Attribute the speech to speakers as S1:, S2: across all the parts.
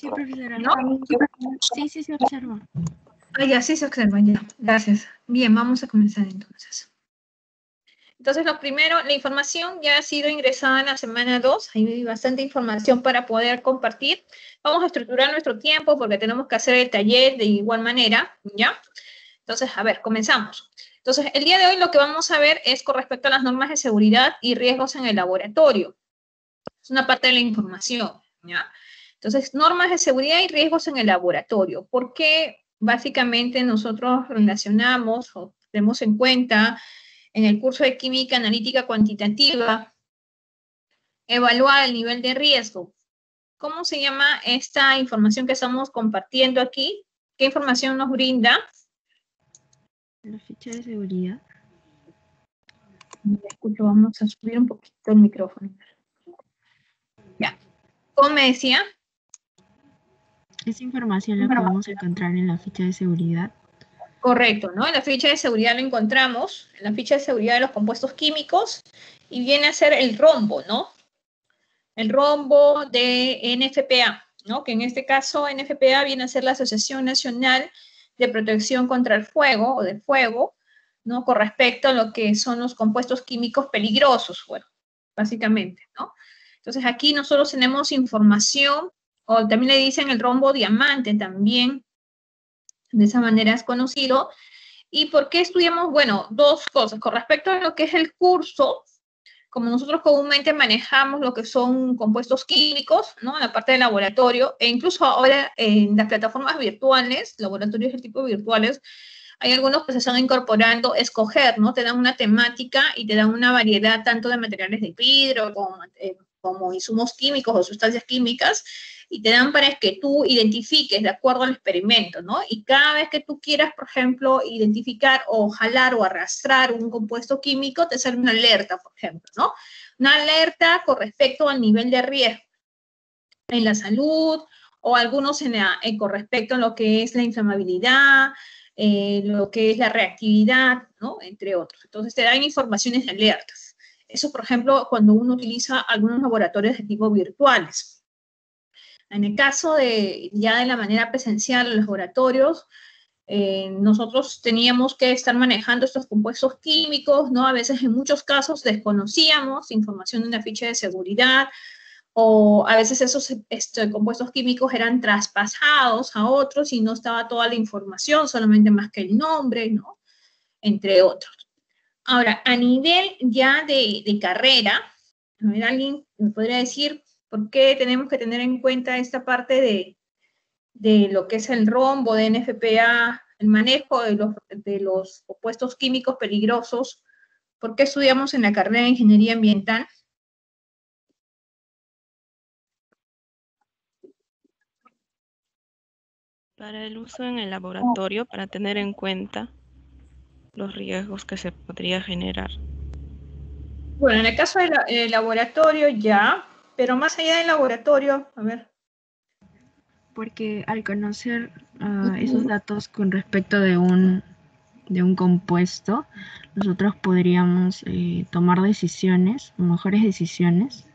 S1: Sí, profesora.
S2: ¿No?
S1: Sí, sí, se observa.
S2: Ah, ya, sí se observa, ya. Gracias. Bien, vamos a comenzar entonces. Entonces, lo primero, la información ya ha sido ingresada en la semana 2. Hay bastante información para poder compartir. Vamos a estructurar nuestro tiempo porque tenemos que hacer el taller de igual manera, ¿ya? Entonces, a ver, comenzamos. Entonces, el día de hoy lo que vamos a ver es con respecto a las normas de seguridad y riesgos en el laboratorio. Es una parte de la información, ¿ya? Entonces, normas de seguridad y riesgos en el laboratorio. ¿Por qué básicamente nosotros relacionamos o tenemos en cuenta en el curso de química analítica cuantitativa, evaluar el nivel de riesgo. ¿Cómo se llama esta información que estamos compartiendo aquí? ¿Qué información nos brinda?
S1: La ficha de seguridad.
S2: Me escucho, vamos a subir un poquito el micrófono. Ya. ¿Cómo me decía?
S1: Esa información la podemos encontrar en la ficha de seguridad.
S2: Correcto, ¿no? En la ficha de seguridad lo encontramos, en la ficha de seguridad de los compuestos químicos, y viene a ser el rombo, ¿no? El rombo de NFPA, ¿no? Que en este caso NFPA viene a ser la Asociación Nacional de Protección contra el Fuego o del Fuego, ¿no? Con respecto a lo que son los compuestos químicos peligrosos, bueno, básicamente, ¿no? Entonces aquí nosotros tenemos información, o también le dicen el rombo diamante también, de esa manera es conocido. ¿Y por qué estudiamos? Bueno, dos cosas. Con respecto a lo que es el curso, como nosotros comúnmente manejamos lo que son compuestos químicos, ¿no? En la parte de laboratorio, e incluso ahora en las plataformas virtuales, laboratorios de tipo virtuales, hay algunos que se están incorporando, escoger, ¿no? Te dan una temática y te dan una variedad tanto de materiales de vidrio como, eh, como insumos químicos o sustancias químicas, y te dan para que tú identifiques de acuerdo al experimento, ¿no? Y cada vez que tú quieras, por ejemplo, identificar o jalar o arrastrar un compuesto químico, te sale una alerta, por ejemplo, ¿no? Una alerta con respecto al nivel de riesgo en la salud o algunos en con respecto a lo que es la inflamabilidad, eh, lo que es la reactividad, ¿no? Entre otros. Entonces te dan informaciones de alertas. Eso, por ejemplo, cuando uno utiliza algunos laboratorios de tipo virtuales. En el caso de ya de la manera presencial en los laboratorios, eh, nosotros teníamos que estar manejando estos compuestos químicos, ¿no? A veces en muchos casos desconocíamos información de una ficha de seguridad o a veces esos este, compuestos químicos eran traspasados a otros y no estaba toda la información, solamente más que el nombre, ¿no? Entre otros. Ahora, a nivel ya de, de carrera, a alguien me podría decir ¿Por qué tenemos que tener en cuenta esta parte de, lo que es el rombo de NFPA, el manejo de los, de los opuestos químicos peligrosos? ¿Por qué estudiamos en la carrera de Ingeniería Ambiental?
S1: Para el uso en el laboratorio, para tener en cuenta los riesgos que se podría generar.
S2: Bueno, en el caso del laboratorio ya, pero más allá del laboratorio, a ver.
S1: Porque al conocer ah, esos datos con respecto de un, de un compuesto, nosotros podríamos eh, tomar decisiones, mejores decisiones.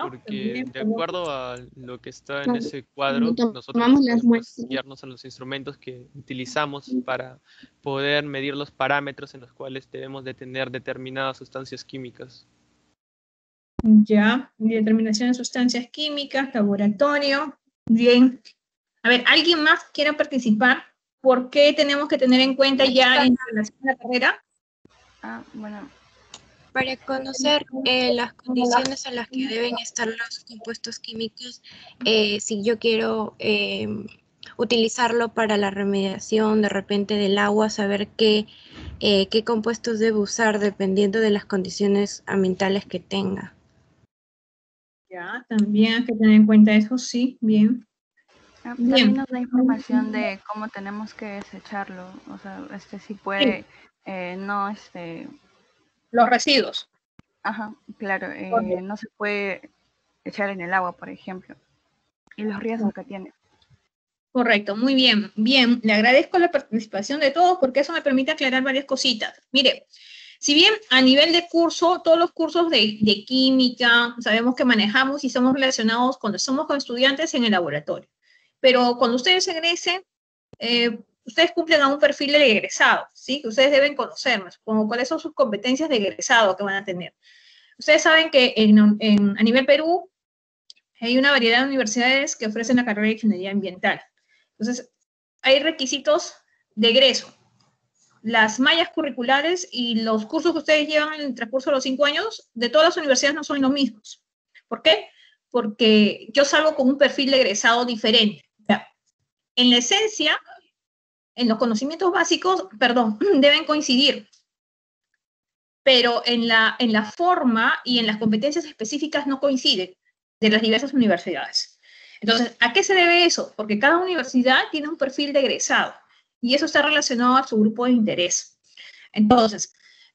S3: Porque de acuerdo a lo que está en ese cuadro, nosotros podemos guiarnos a los instrumentos que utilizamos para poder medir los parámetros en los cuales debemos de tener determinadas sustancias químicas.
S2: Ya, determinación de sustancias químicas, laboratorio. Bien. A ver, ¿alguien más quiere participar? ¿Por qué tenemos que tener en cuenta ya en relación a la carrera?
S4: Ah, bueno. Para conocer eh, las condiciones en las que deben estar los compuestos químicos, eh, si yo quiero eh, utilizarlo para la remediación de repente del agua, saber qué, qué compuestos debo usar dependiendo de las condiciones ambientales que tenga.
S2: Ya, también hay que tener en cuenta eso, sí, bien.
S5: Ah, también nos da información de cómo tenemos que desecharlo, o sea, este si puede, eh, no, este...
S2: Los residuos.
S5: Ajá, claro, eh, no se puede echar en el agua, por ejemplo, y los riesgos que tiene.
S2: Correcto, muy bien, bien. Le agradezco la participación de todos porque eso me permite aclarar varias cositas. Mire, Si bien a nivel de curso, todos los cursos de, química, sabemos que manejamos y estamos relacionados cuando somos estudiantes en el laboratorio. Pero cuando ustedes egresen, eh, ustedes cumplen a un perfil de egresado, ¿sí? Que ustedes deben conocernos, como cuáles son sus competencias de egresado que van a tener. Ustedes saben que a nivel Perú hay una variedad de universidades que ofrecen la carrera de ingeniería ambiental. Entonces, hay requisitos de egreso. Las mallas curriculares y los cursos que ustedes llevan en el transcurso de los cinco años de todas las universidades no son los mismos. ¿Por qué? Porque yo salgo con un perfil de egresado diferente. en la esencia, en los conocimientos básicos, perdón, deben coincidir, pero en la, en la forma y en las competencias específicas no coinciden de las diversas universidades. Entonces, ¿a qué se debe eso? Porque cada universidad tiene un perfil de egresado y eso está relacionado a su grupo de interés. Entonces,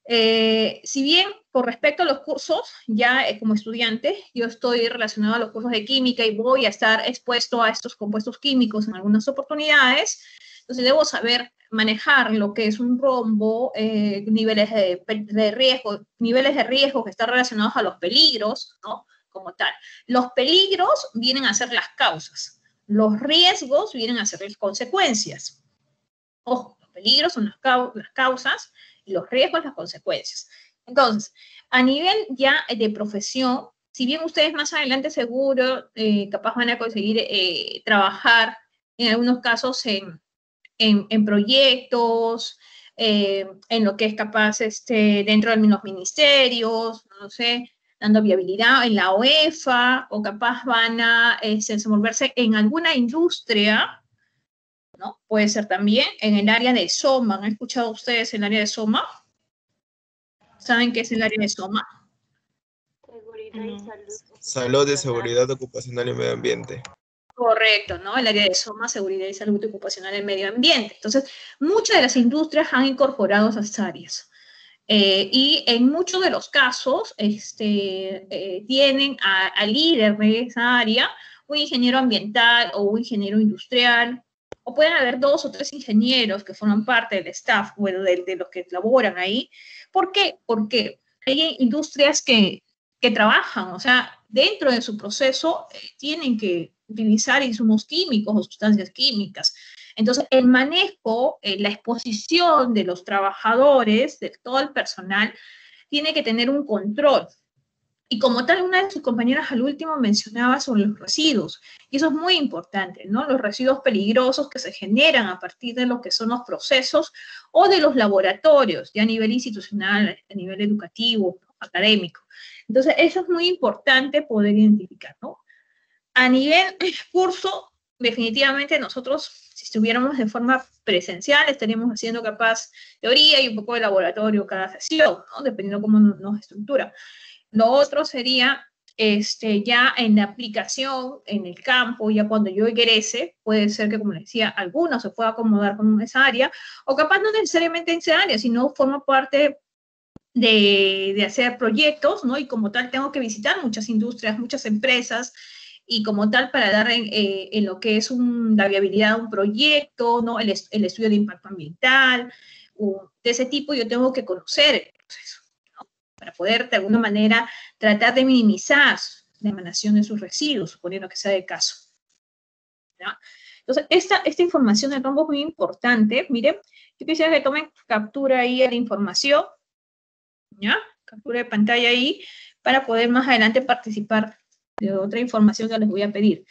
S2: eh, si bien con respecto a los cursos, ya eh, como estudiante, yo estoy relacionado a los cursos de química y voy a estar expuesto a estos compuestos químicos en algunas oportunidades, entonces debo saber manejar lo que es un rombo, eh, niveles de, riesgo, niveles de riesgo que están relacionados a los peligros, ¿no? Como tal. Los peligros vienen a ser las causas. Los riesgos vienen a ser las consecuencias. Ojo, los peligros son las, causas y los riesgos las consecuencias. Entonces, a nivel ya de profesión, si bien ustedes más adelante seguro eh, capaz van a conseguir eh, trabajar en algunos casos en, en, proyectos, eh, en lo que es capaz este, dentro de los ministerios, no sé, dando viabilidad en la OEFA, o capaz van a este, desenvolverse en alguna industria, ¿no? Puede ser también en el área de SOMA. ¿Han escuchado ustedes el área de SOMA? ¿Saben qué es el área de SOMA?
S6: Seguridad y salud. Salud de seguridad ocupacional y medio ambiente.
S2: Correcto, ¿no? El área de SOMA, seguridad y salud ocupacional y medio ambiente. Entonces, muchas de las industrias han incorporado esas áreas. Eh, y en muchos de los casos este, eh, tienen al líder de esa área un ingeniero ambiental o un ingeniero industrial, o pueden haber dos o tres ingenieros que forman parte del staff, bueno, de, de los que laboran ahí. ¿Por qué? Porque hay industrias que, que trabajan, o sea, dentro de su proceso eh, tienen que utilizar insumos químicos o sustancias químicas. Entonces, el manejo, eh, la exposición de los trabajadores, de todo el personal, tiene que tener un control. Y como tal, una de sus compañeras al último mencionaba sobre los residuos, y eso es muy importante, ¿no? Los residuos peligrosos que se generan a partir de lo que son los procesos o de los laboratorios, ya a nivel institucional, a nivel educativo, académico. Entonces, eso es muy importante poder identificar, ¿no? A nivel curso, definitivamente nosotros, si estuviéramos de forma presencial, estaríamos haciendo capaz teoría y un poco de laboratorio cada sesión, ¿no? dependiendo cómo nos estructura. Lo otro sería este, ya en la aplicación, en el campo, ya cuando yo egrese, puede ser que, como les decía, alguno se pueda acomodar con esa área, o capaz no necesariamente en esa área, sino forma parte de, de, hacer proyectos, ¿no? Y como tal tengo que visitar muchas industrias, muchas empresas, y como tal para dar en, eh, lo que es la viabilidad de un proyecto, ¿no? el, el estudio de impacto ambiental, de ese tipo yo tengo que conocer el proceso. Para poder de alguna manera tratar de minimizar la emanación de sus residuos, suponiendo que sea el caso. Entonces, esta, esta información de rombo es muy importante. Miren, yo quisiera que tomen captura ahí de la información, ¿ya? Captura de pantalla ahí, para poder más adelante participar de otra información que les voy a pedir.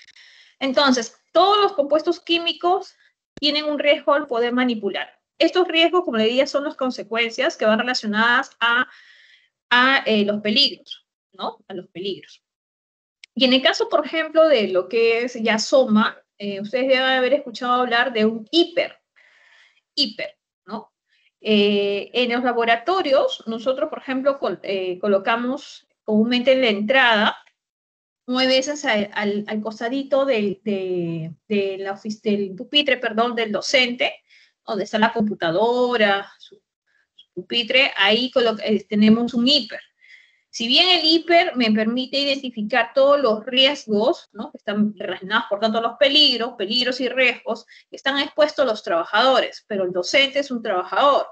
S2: Entonces, todos los compuestos químicos tienen un riesgo al poder manipular. Estos riesgos, como le decía, son las consecuencias que van relacionadas a, a eh, los peligros, ¿no? A los peligros. Y en el caso, por ejemplo, de lo que es ya SOMA, eh, ustedes deben haber escuchado hablar de un hiper, hiper, ¿no? Eh, en los laboratorios, nosotros, por ejemplo, colocamos comúnmente en la entrada nueve veces al, al, costadito del, de, de la, del pupitre, perdón, del docente, donde está la computadora, su, pupitre, ahí eh, tenemos un hiper. Si bien el hiper me permite identificar todos los riesgos, ¿no? están relacionados, por tanto, los peligros, peligros y riesgos que están expuestos los trabajadores, pero el docente es un trabajador.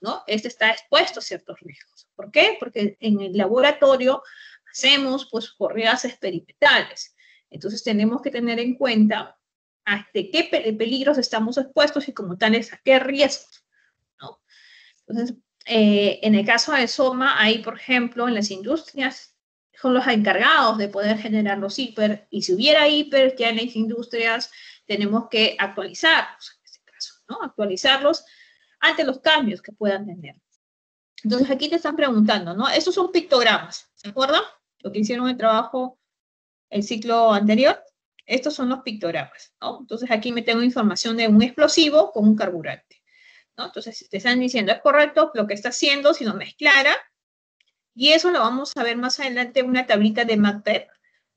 S2: ¿no? Este está expuesto a ciertos riesgos. ¿Por qué? Porque en el laboratorio hacemos pues corridas experimentales. Entonces tenemos que tener en cuenta hasta qué peligros estamos expuestos y como tales a qué riesgos. Entonces, eh, en el caso de Soma, ahí, por ejemplo, en las industrias son los encargados de poder generar los hiper, y si hubiera hiper ya en las industrias, tenemos que actualizarlos, en este caso, ¿no? Actualizarlos ante los cambios que puedan tener. Entonces, aquí te están preguntando, ¿no? Estos son pictogramas, ¿se acuerdan? Lo que hicieron el trabajo el ciclo anterior. Estos son los pictogramas, ¿no? Entonces, aquí me tengo información de un explosivo con un carburante, ¿no? Entonces, te están diciendo, es correcto lo que está haciendo, si no mezclara, y eso lo vamos a ver más adelante en una tablita de MATPEP,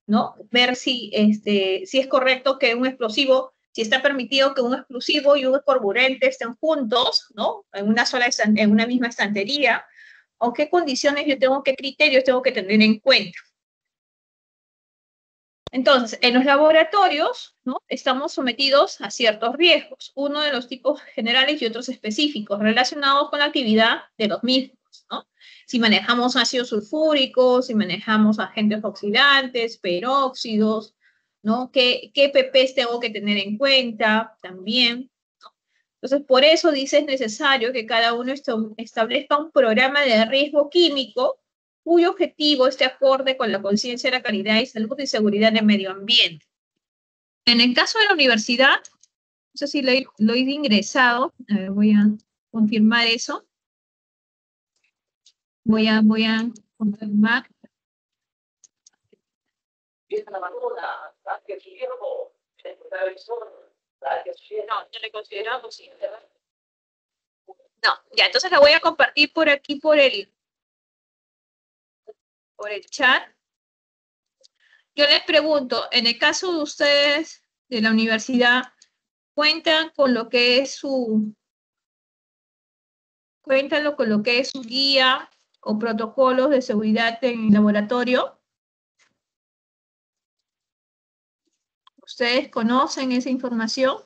S2: ¿no? Ver si, este, si es correcto que un explosivo, si está permitido que un explosivo y un carburante estén juntos, ¿no? En una sola, en una misma estantería, o qué condiciones yo tengo, qué criterios tengo que tener en cuenta. Entonces, en los laboratorios, ¿no? Estamos sometidos a ciertos riesgos, uno de los tipos generales y otros específicos relacionados con la actividad de los mismos, si manejamos ácido sulfúrico, si manejamos agentes oxidantes, peróxidos, ¿no? ¿Qué, qué PPs tengo que tener en cuenta también? Entonces, por eso dice es necesario que cada uno establezca un programa de riesgo químico cuyo objetivo esté acorde con la conciencia de la calidad y salud y seguridad del medio ambiente. En el caso de la universidad, no sé si lo he, lo he ingresado, a ver, voy a confirmar eso. Voy a, voy a confirmar. No, ya, entonces la voy a compartir por aquí, por el, por el chat. Yo les pregunto, en el caso de ustedes de la universidad, ¿cuentan con lo que es su, cuentan con lo que es su guía o protocolos de seguridad en el laboratorio. ¿Ustedes conocen esa información?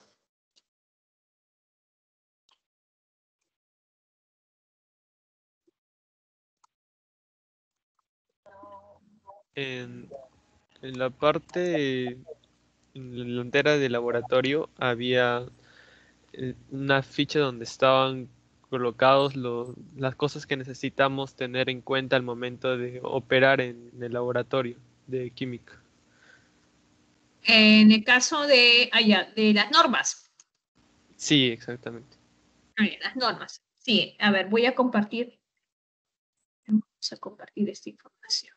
S3: En, la parte delantera del laboratorio había eh, una ficha donde estaban colocados las cosas que necesitamos tener en cuenta al momento de operar en, el laboratorio de química.
S2: En el caso de, allá, de las normas.
S3: Sí, exactamente.
S2: las normas. Sí, a ver, voy a compartir. Vamos a compartir esta información.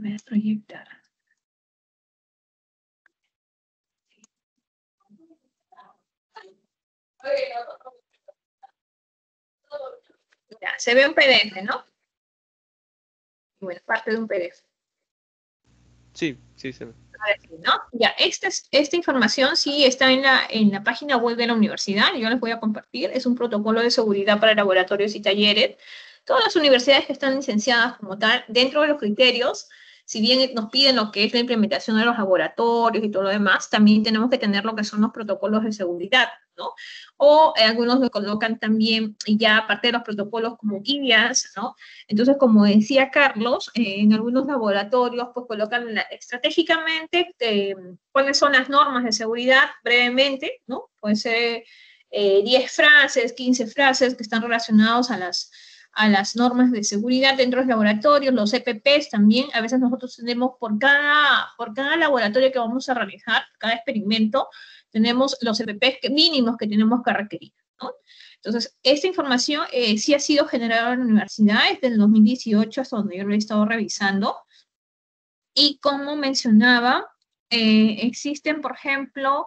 S2: A ver, proyectar. Ya, se ve un PDF, ¿no? Bueno, parte de un PDF.
S3: Sí, sí, se ve.
S2: ¿no? Ya, esta, esta información sí está en la, en la página web de la universidad, yo les voy a compartir, es un protocolo de seguridad para laboratorios y talleres. Todas las universidades que están licenciadas como tal, dentro de los criterios, si bien nos piden lo que es la implementación de los laboratorios y todo lo demás, también tenemos que tener lo que son los protocolos de seguridad. O eh, algunos me colocan también ya aparte de los protocolos como guías, ¿no? Entonces, como decía Carlos, eh, en algunos laboratorios pues colocan estratégicamente eh, cuáles son las normas de seguridad brevemente, ¿no? Puede ser 10 frases, 15 frases que están relacionados a las a las normas de seguridad dentro de los laboratorios, los EPPs también, a veces nosotros tenemos por cada, por cada laboratorio que vamos a realizar, cada experimento, tenemos los EPP mínimos que tenemos que requerir. Entonces, esta información eh, sí ha sido generada en la universidad desde el 2018, hasta donde yo lo he estado revisando. Y como mencionaba, eh, existen, por ejemplo,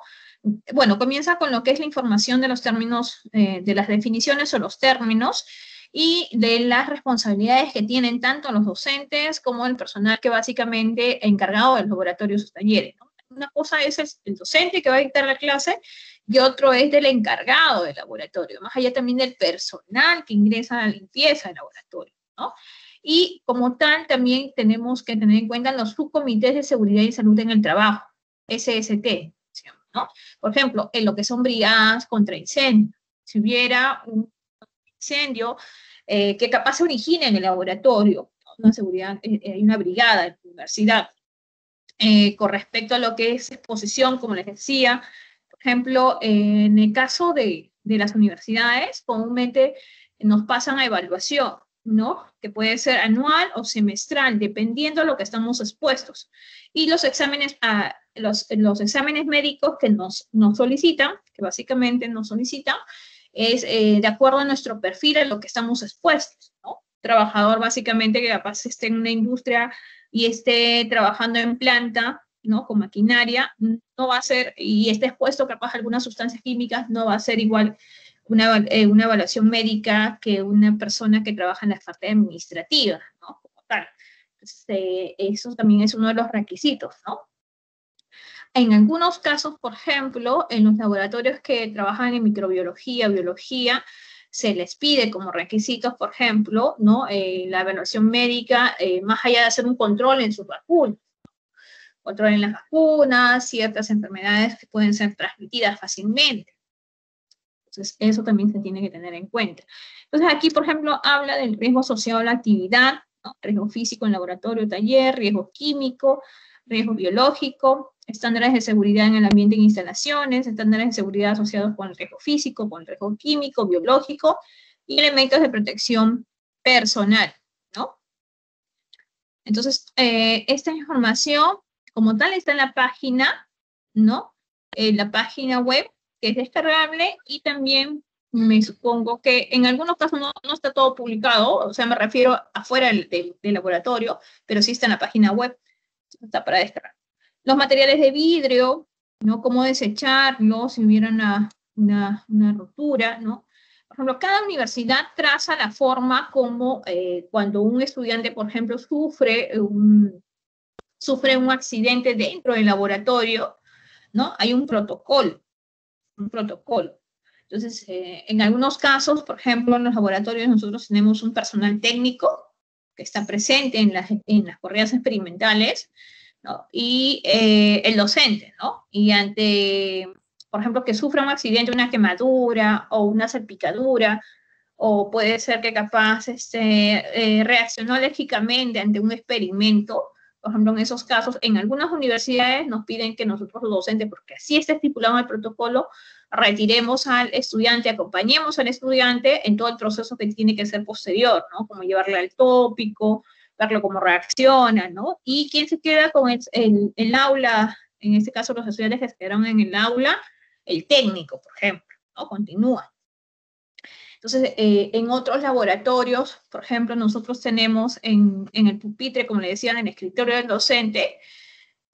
S2: bueno, comienza con lo que es la información de los términos, eh, de las definiciones o los términos, y de las responsabilidades que tienen tanto los docentes como el personal que básicamente encargado del laboratorio o talleres. ¿no? una cosa es el, docente que va a dictar la clase y otro es del encargado del laboratorio, más allá también del personal que ingresa a la limpieza del laboratorio, ¿no? Y como tal, también tenemos que tener en cuenta los subcomités de seguridad y salud en el trabajo, SST, ¿no? Por ejemplo, en lo que son brigadas contra incendios, si hubiera un incendio eh, que capaz se origina en el laboratorio, una seguridad, eh, eh, hay una brigada en la universidad. con respecto a lo que es exposición, como les decía, por ejemplo, en el caso de, de las universidades, comúnmente nos pasan a evaluación, ¿no? Que puede ser anual o semestral, dependiendo de lo que estamos expuestos. Y los exámenes, ah, los, los, exámenes médicos que nos, nos solicitan, que básicamente nos solicitan, es eh, de acuerdo a nuestro perfil a lo que estamos expuestos, ¿no? Trabajador básicamente que capaz esté en una industria y esté trabajando en planta, ¿no? Con maquinaria, no va a ser, y esté expuesto capaz a algunas sustancias químicas, no va a ser igual una, eh, una evaluación médica que una persona que trabaja en la parte administrativa, ¿no? Como tal. Eh, eso también es uno de los requisitos, ¿no? En algunos casos, por ejemplo, en los laboratorios que trabajan en microbiología, biología, se les pide como requisitos, por ejemplo, ¿no? Eh, la evaluación médica, eh, más allá de hacer un control en sus vacunas, control en las vacunas, ciertas enfermedades que pueden ser transmitidas fácilmente. Entonces, eso también se tiene que tener en cuenta. Entonces, aquí, por ejemplo, habla del riesgo asociado a la actividad, riesgo físico en laboratorio, taller, riesgo químico, riesgo biológico, estándares de seguridad en el ambiente e instalaciones, estándares de seguridad asociados con el riesgo físico, con el riesgo químico, biológico y elementos de protección personal, ¿no? Entonces, eh, esta información como tal está en la página, ¿no? En la página web que es descargable y también me supongo que en algunos casos no, está todo publicado, o sea, me refiero afuera del, laboratorio, pero sí está en la página web, está para descargar los materiales de vidrio, ¿no? Cómo desecharlos si hubiera una, una, una ruptura, ¿no? Por ejemplo, cada universidad traza la forma como eh, cuando un estudiante, por ejemplo, sufre un, sufre un accidente dentro del laboratorio, ¿no? Hay un protocolo, un protocolo. Entonces, eh, en algunos casos, por ejemplo, en los laboratorios nosotros tenemos un personal técnico que está presente en las, en las correas experimentales, y eh, el docente, ¿no? Y ante, por ejemplo, que sufra un accidente, una quemadura o una salpicadura, o puede ser que capaz este, eh, reaccionó alérgicamente ante un experimento, por ejemplo, en esos casos, en algunas universidades nos piden que nosotros los docentes, porque así está estipulado en el protocolo, retiremos al estudiante, acompañemos al estudiante en todo el proceso que tiene que ser posterior, ¿no? Como llevarle al tópico, verlo cómo reacciona, ¿no? Y quién se queda con el, el, aula, en este caso los estudiantes que se quedaron en el aula, el técnico, por ejemplo, ¿no? Continúa. Entonces, eh, en otros laboratorios, por ejemplo, nosotros tenemos en, en, el pupitre, como le decían, en el escritorio del docente,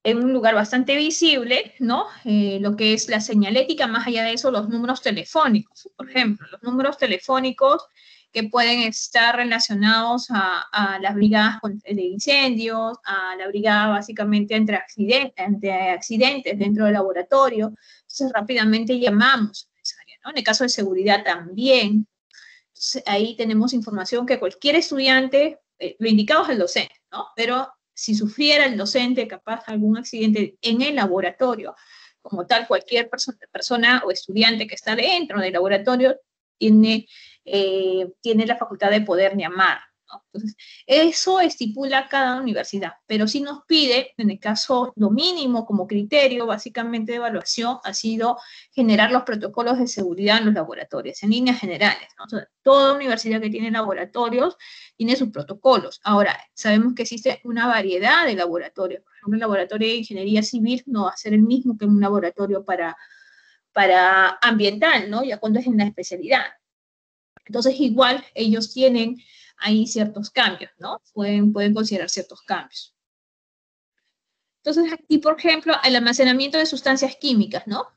S2: en un lugar bastante visible, ¿no? Eh, lo que es la señalética, más allá de eso, los números telefónicos, por ejemplo, los números telefónicos que pueden estar relacionados a, las brigadas de incendios, a la brigada básicamente entre, accidentes, dentro del laboratorio. Entonces rápidamente llamamos a esa área, ¿no? En el caso de seguridad también. Entonces ahí tenemos información que cualquier estudiante, eh, lo indicado es el docente, ¿no? Pero si sufriera el docente capaz algún accidente en el laboratorio, como tal cualquier persona o estudiante que está dentro del laboratorio tiene eh, tiene la facultad de poder llamar. Entonces, eso estipula cada universidad, pero sí nos pide, en el caso, lo mínimo como criterio básicamente de evaluación ha sido generar los protocolos de seguridad en los laboratorios, en líneas generales. toda universidad que tiene laboratorios tiene sus protocolos. Ahora, sabemos que existe una variedad de laboratorios. Por ejemplo, un laboratorio de ingeniería civil no va a ser el mismo que un laboratorio para, para ambiental, ¿no? Ya cuando es en la especialidad. Entonces, igual ellos tienen ahí ciertos cambios, ¿no? Pueden, pueden considerar ciertos cambios. Entonces, aquí, por ejemplo, el almacenamiento de sustancias químicas, ¿no?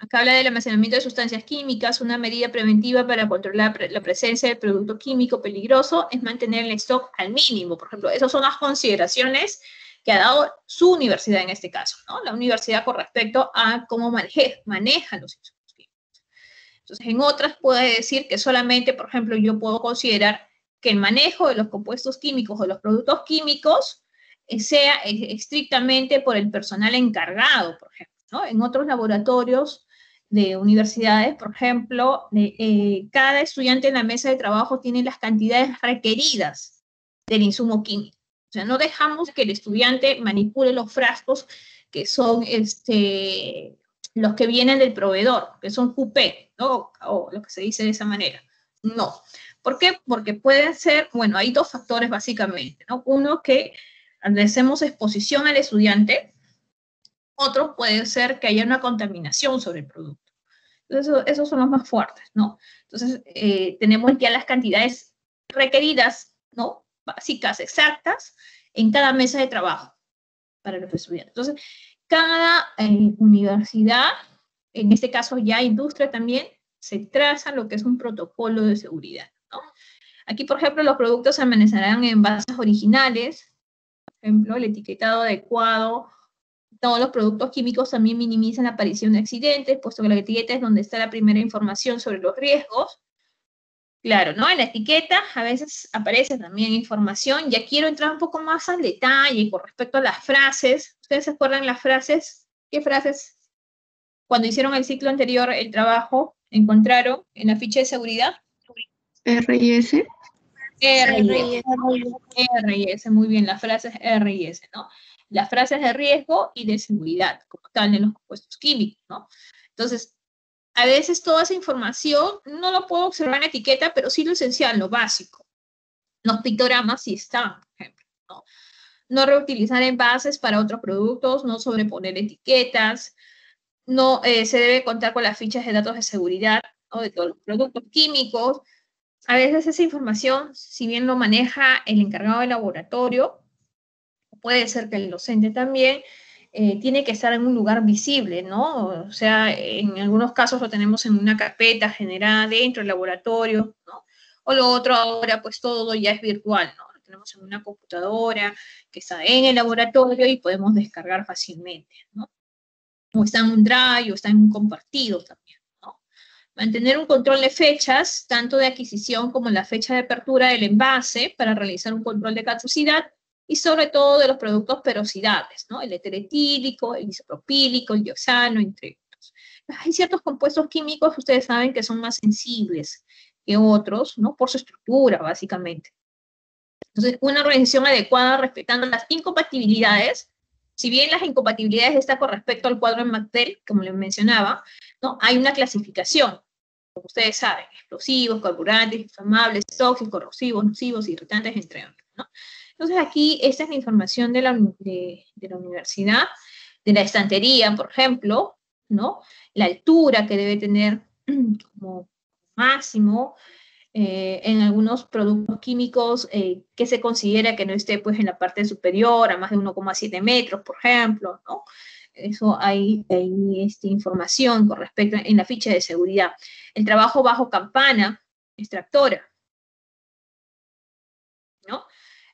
S2: Acá habla del almacenamiento de sustancias químicas, una medida preventiva para controlar la presencia del producto químico peligroso es mantener el stock al mínimo. Por ejemplo, esas son las consideraciones que ha dado su universidad en este caso, ¿no? La universidad con respecto a cómo maneja los entonces, en otras puede decir que solamente, por ejemplo, yo puedo considerar que el manejo de los compuestos químicos o los productos químicos eh, sea estrictamente por el personal encargado, por ejemplo. En otros laboratorios de universidades, por ejemplo, eh, cada estudiante en la mesa de trabajo tiene las cantidades requeridas del insumo químico. O sea, no dejamos que el estudiante manipule los frascos que son este, los que vienen del proveedor, que son coupé, ¿no? O lo que se dice de esa manera. No. ¿Por qué? Porque pueden ser, bueno, hay dos factores básicamente, ¿no? Uno que hacemos exposición al estudiante, otro puede ser que haya una contaminación sobre el producto. Entonces, esos son los más fuertes, ¿no? Entonces, eh, tenemos ya las cantidades requeridas, ¿no? Básicas, exactas, en cada mesa de trabajo para los estudiantes. Entonces, cada eh, universidad, en este caso ya industria también, se traza lo que es un protocolo de seguridad. Aquí, por ejemplo, los productos se amanecerán en envases originales, por ejemplo, el etiquetado adecuado todos los productos químicos también minimizan la aparición de accidentes, puesto que la etiqueta es donde está la primera información sobre los riesgos. Claro, ¿no? En la etiqueta a veces aparece también información. Ya quiero entrar un poco más al detalle con respecto a las frases. ¿Ustedes se acuerdan las frases? ¿Qué frases? Cuando hicieron el ciclo anterior, el trabajo, encontraron en la ficha de seguridad.
S1: R y S.
S2: R y S. R y S, muy bien, las frases R y S, ¿no? las frases de riesgo y de seguridad, como están en los compuestos químicos, ¿no? Entonces, a veces toda esa información no lo puedo observar en etiqueta, pero sí lo esencial, lo básico. Los pictogramas sí están, por ejemplo, ¿no? Reutilizar envases para otros productos, no sobreponer etiquetas, no eh, se debe contar con las fichas de datos de seguridad ¿no? de todos los productos químicos. A veces esa información, si bien lo maneja el encargado del laboratorio, puede ser que el docente también, eh, tiene que estar en un lugar visible, ¿no? O sea, en algunos casos lo tenemos en una carpeta generada dentro del laboratorio, ¿no? O lo otro ahora, pues todo ya es virtual, ¿no? Lo tenemos en una computadora que está en el laboratorio y podemos descargar fácilmente, ¿no? O está en un drive o está en un compartido también, ¿no? Mantener un control de fechas, tanto de adquisición como la fecha de apertura del envase para realizar un control de caducidad y sobre todo de los productos peroxidables, ¿no? El eteretílico, el isopropílico, el dioxano, entre otros. Hay ciertos compuestos químicos, ustedes saben, que son más sensibles que otros, ¿no? Por su estructura, básicamente. Entonces, una organización adecuada respetando las incompatibilidades, si bien las incompatibilidades están con respecto al cuadro en McDell, como les mencionaba, ¿no? Hay una clasificación, como ustedes saben, explosivos, carburantes, inflamables, tóxicos, corrosivos, nocivos, irritantes, entre otros, ¿no? Entonces aquí esta es la información de la, de, la universidad, de la estantería, por ejemplo, ¿no? La altura que debe tener como máximo, eh, en algunos productos químicos eh, que se considera que no esté pues en la parte superior a más de 1,7 metros, por ejemplo, ¿no? Eso hay, hay esta información con respecto en la ficha de seguridad. El trabajo bajo campana extractora,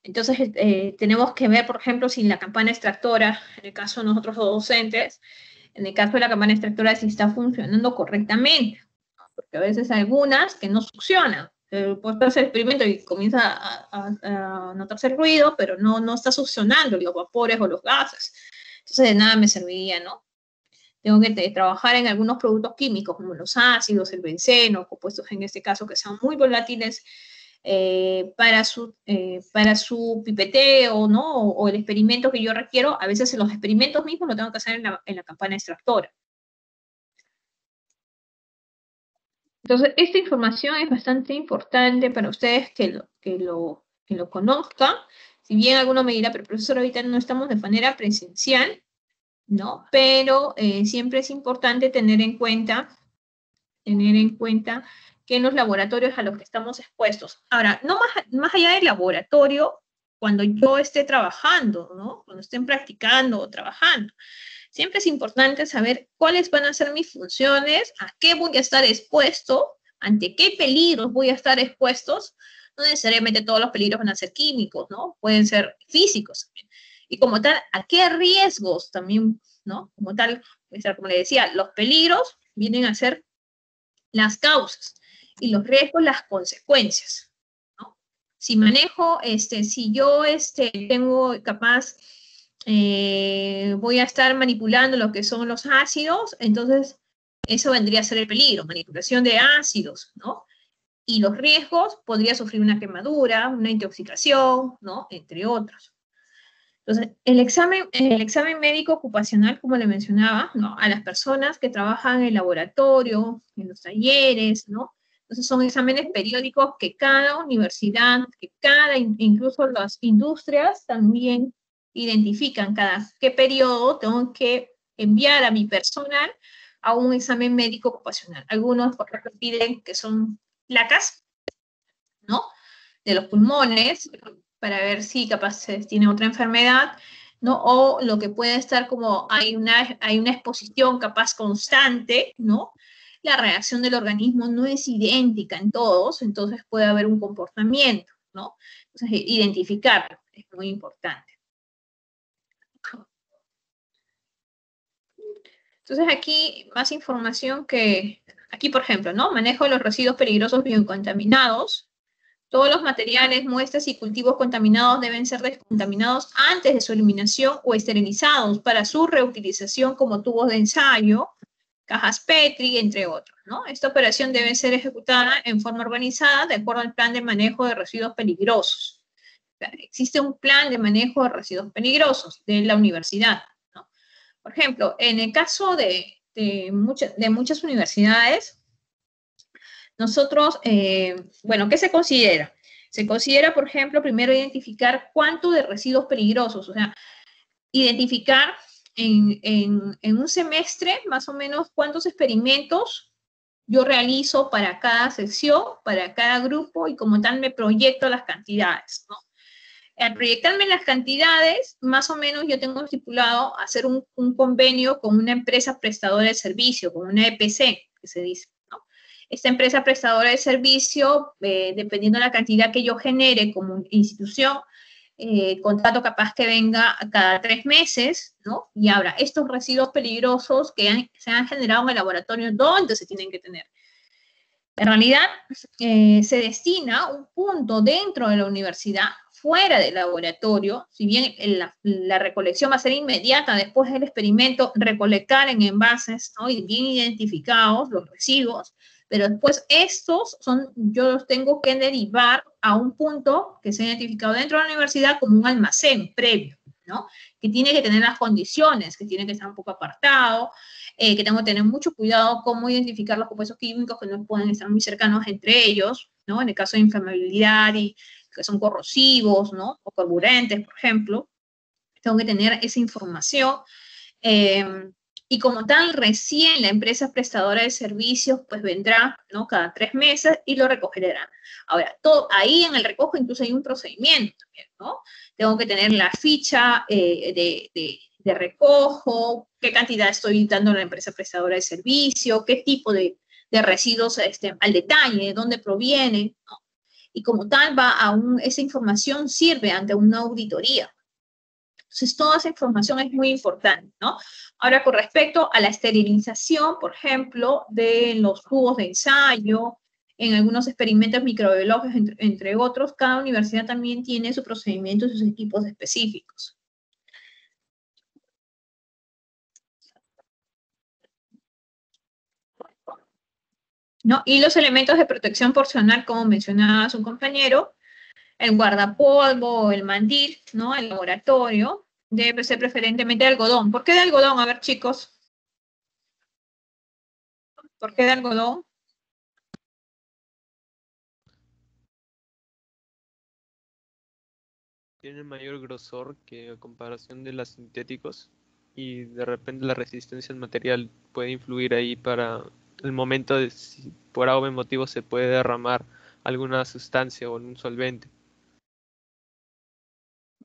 S2: Entonces, eh, tenemos que ver, por ejemplo, si la campana extractora, en el caso de nosotros los docentes, en el caso de la campana extractora, si está funcionando correctamente. Porque a veces hay algunas que no succionan. Eh, puedes hacer el experimento y comienza a, notarse el ruido, pero no, no está succionando los vapores o los gases. Entonces, de nada me serviría, ¿no? Tengo que trabajar en algunos productos químicos, como los ácidos, el benceno, compuestos en este caso que sean muy volátiles, eh, para, su, eh, para su pipeteo, ¿no? O, el experimento que yo requiero, a veces los experimentos mismos lo tengo que hacer en la, en la campana extractora. Entonces, esta información es bastante importante para ustedes que lo, que lo, que lo conozcan. Si bien alguno me dirá, pero profesor, ahorita no estamos de manera presencial, ¿no? Pero eh, siempre es importante tener en cuenta, tener en cuenta que en los laboratorios a los que estamos expuestos. Ahora, no más, más allá del laboratorio, cuando yo esté trabajando, ¿no? Cuando estén practicando o trabajando. Siempre es importante saber cuáles van a ser mis funciones, a qué voy a estar expuesto, ante qué peligros voy a estar expuestos. No necesariamente todos los peligros van a ser químicos, ¿no? Pueden ser físicos también. Y como tal, a qué riesgos también, ¿no? Como tal, como le decía, los peligros vienen a ser las causas y los riesgos, las consecuencias. ¿no? Si manejo, este, si yo este, tengo capaz, eh, voy a estar manipulando lo que son los ácidos, entonces Eso vendría a ser el peligro, manipulación de ácidos, ¿no? Y los riesgos, podría sufrir una quemadura, una intoxicación, ¿no? Entre otros. Entonces, el examen, el examen médico ocupacional, como le mencionaba, ¿no? A las personas que trabajan en el laboratorio, en los talleres, ¿no? Entonces son exámenes periódicos que cada universidad, que cada, incluso las industrias también identifican cada qué periodo tengo que enviar a mi personal a un examen médico ocupacional. Algunos, por ejemplo, piden que son placas, ¿no? De los pulmones, para ver si capaz tiene otra enfermedad, ¿no? O lo que puede estar como hay una, hay una exposición capaz constante, ¿no? La reacción del organismo no es idéntica en todos, entonces puede haber un comportamiento, ¿no? Entonces, identificarlo es muy importante. Entonces aquí más información que, aquí por ejemplo, ¿no? Manejo de los residuos peligrosos biocontaminados. Todos los materiales, muestras y cultivos contaminados deben ser descontaminados antes de su eliminación o esterilizados para su reutilización como tubos de ensayo, cajas Petri, entre otros. ¿no? Esta operación debe ser ejecutada en forma organizada de acuerdo al plan de manejo de residuos peligrosos. Existe un plan de manejo de residuos peligrosos de la universidad. Por ejemplo, en el caso de, de, de muchas universidades, nosotros, eh, bueno, ¿qué se considera? Se considera, por ejemplo, primero identificar cuánto de residuos peligrosos, o sea, identificar en, un semestre más o menos cuántos experimentos yo realizo para cada sección, para cada grupo y como tal me proyecto las cantidades, ¿no? al proyectarme las cantidades, más o menos yo tengo estipulado hacer un, convenio con una empresa prestadora de servicio, con una EPC, que se dice. ¿no? Esta empresa prestadora de servicio, eh, dependiendo de la cantidad que yo genere como institución, eh, contrato capaz que venga cada tres meses, ¿no? Y ahora, estos residuos peligrosos que se han generado en el laboratorio, ¿dónde se tienen que tener? En realidad, eh, se destina un punto dentro de la universidad fuera del laboratorio, si bien la, recolección va a ser inmediata después del experimento, recolectar en envases ¿no? y bien identificados los residuos, pero después estos son, yo los tengo que derivar a un punto que se ha identificado dentro de la universidad como un almacén previo, ¿no? Que tiene que tener las condiciones, que tiene que estar un poco apartado, eh, que tengo que tener mucho cuidado cómo identificar los compuestos químicos que no pueden estar muy cercanos entre ellos, ¿no? En el caso de inflamabilidad y que son corrosivos, ¿no? O carburantes, por ejemplo. Tengo que tener esa información. Em, y como tal, recién la empresa prestadora de servicios pues vendrá, ¿no? Cada tres meses y lo recogerá. Ahora, todo, ahí en el recojo incluso hay un procedimiento también, ¿no? Tengo que tener la ficha eh, de, de, de, recojo, qué cantidad estoy dando a la empresa prestadora de servicio, qué tipo de, de residuos este, al detalle, de dónde proviene, ¿no? y como tal va a un, esa información sirve ante una auditoría. Entonces, toda esa información es muy importante, ¿no? Ahora, con respecto a la esterilización, por ejemplo, de los tubos de ensayo, en algunos experimentos microbiológicos, entre, otros, cada universidad también tiene su procedimiento y sus equipos específicos. ¿no? Y los elementos de protección personal, como mencionaba su compañero, el guardapolvo, el mandil, ¿no? El laboratorio, debe ser preferentemente de algodón. ¿Por qué de algodón? A ver, chicos. ¿Por qué de algodón?
S3: Tiene mayor grosor que a comparación de los sintéticos y de repente la resistencia al material puede influir ahí para el momento de si por algún motivo se puede derramar alguna sustancia o un solvente.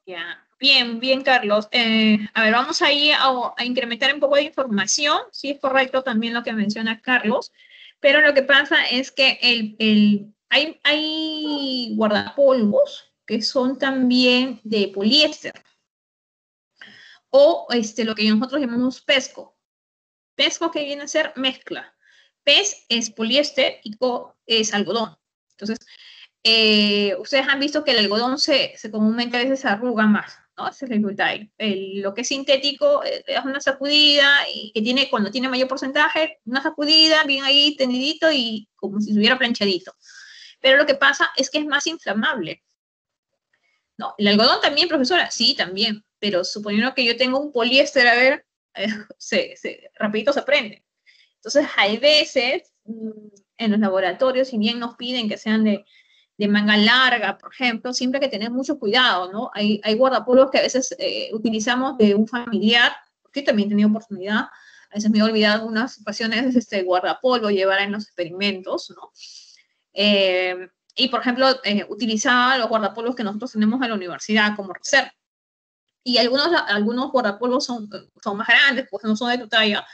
S2: Ya, bien, bien, Carlos. Eh, a ver, vamos ahí a, a, incrementar un poco de información, si es correcto también lo que menciona Carlos, pero lo que pasa es que el, el, hay, hay guardapolvos que son también de poliéster o este, lo que nosotros llamamos pesco. Pesco que viene a ser mezcla. Pez es poliéster y co es algodón. Entonces, eh, ustedes han visto que el algodón se, comúnmente a veces arruga más, ¿no? Esa es la dificultad. lo que es sintético es eh, una sacudida y que tiene, cuando tiene mayor porcentaje, una sacudida, bien ahí tendidito y como si estuviera planchadito. Pero lo que pasa es que es más inflamable. ¿No? ¿El algodón también, profesora? Sí, también. Pero suponiendo que yo tengo un poliéster, a ver, se, rapidito se prende. Entonces, hay veces mm, en los laboratorios, si bien nos piden que sean de, de manga larga, por ejemplo, siempre hay que tener mucho cuidado, ¿no? Hay, hay guardapolvos que a veces eh, utilizamos de un familiar, que también he tenido oportunidad, a veces me he olvidado algunas ocasiones este guardapolvo llevar en los experimentos, ¿no? Eh, y, por ejemplo, eh, utilizaba los guardapolvos que nosotros tenemos en la universidad como reserva. Y algunos, algunos guardapolvos son, son más grandes, pues no son de tu talla,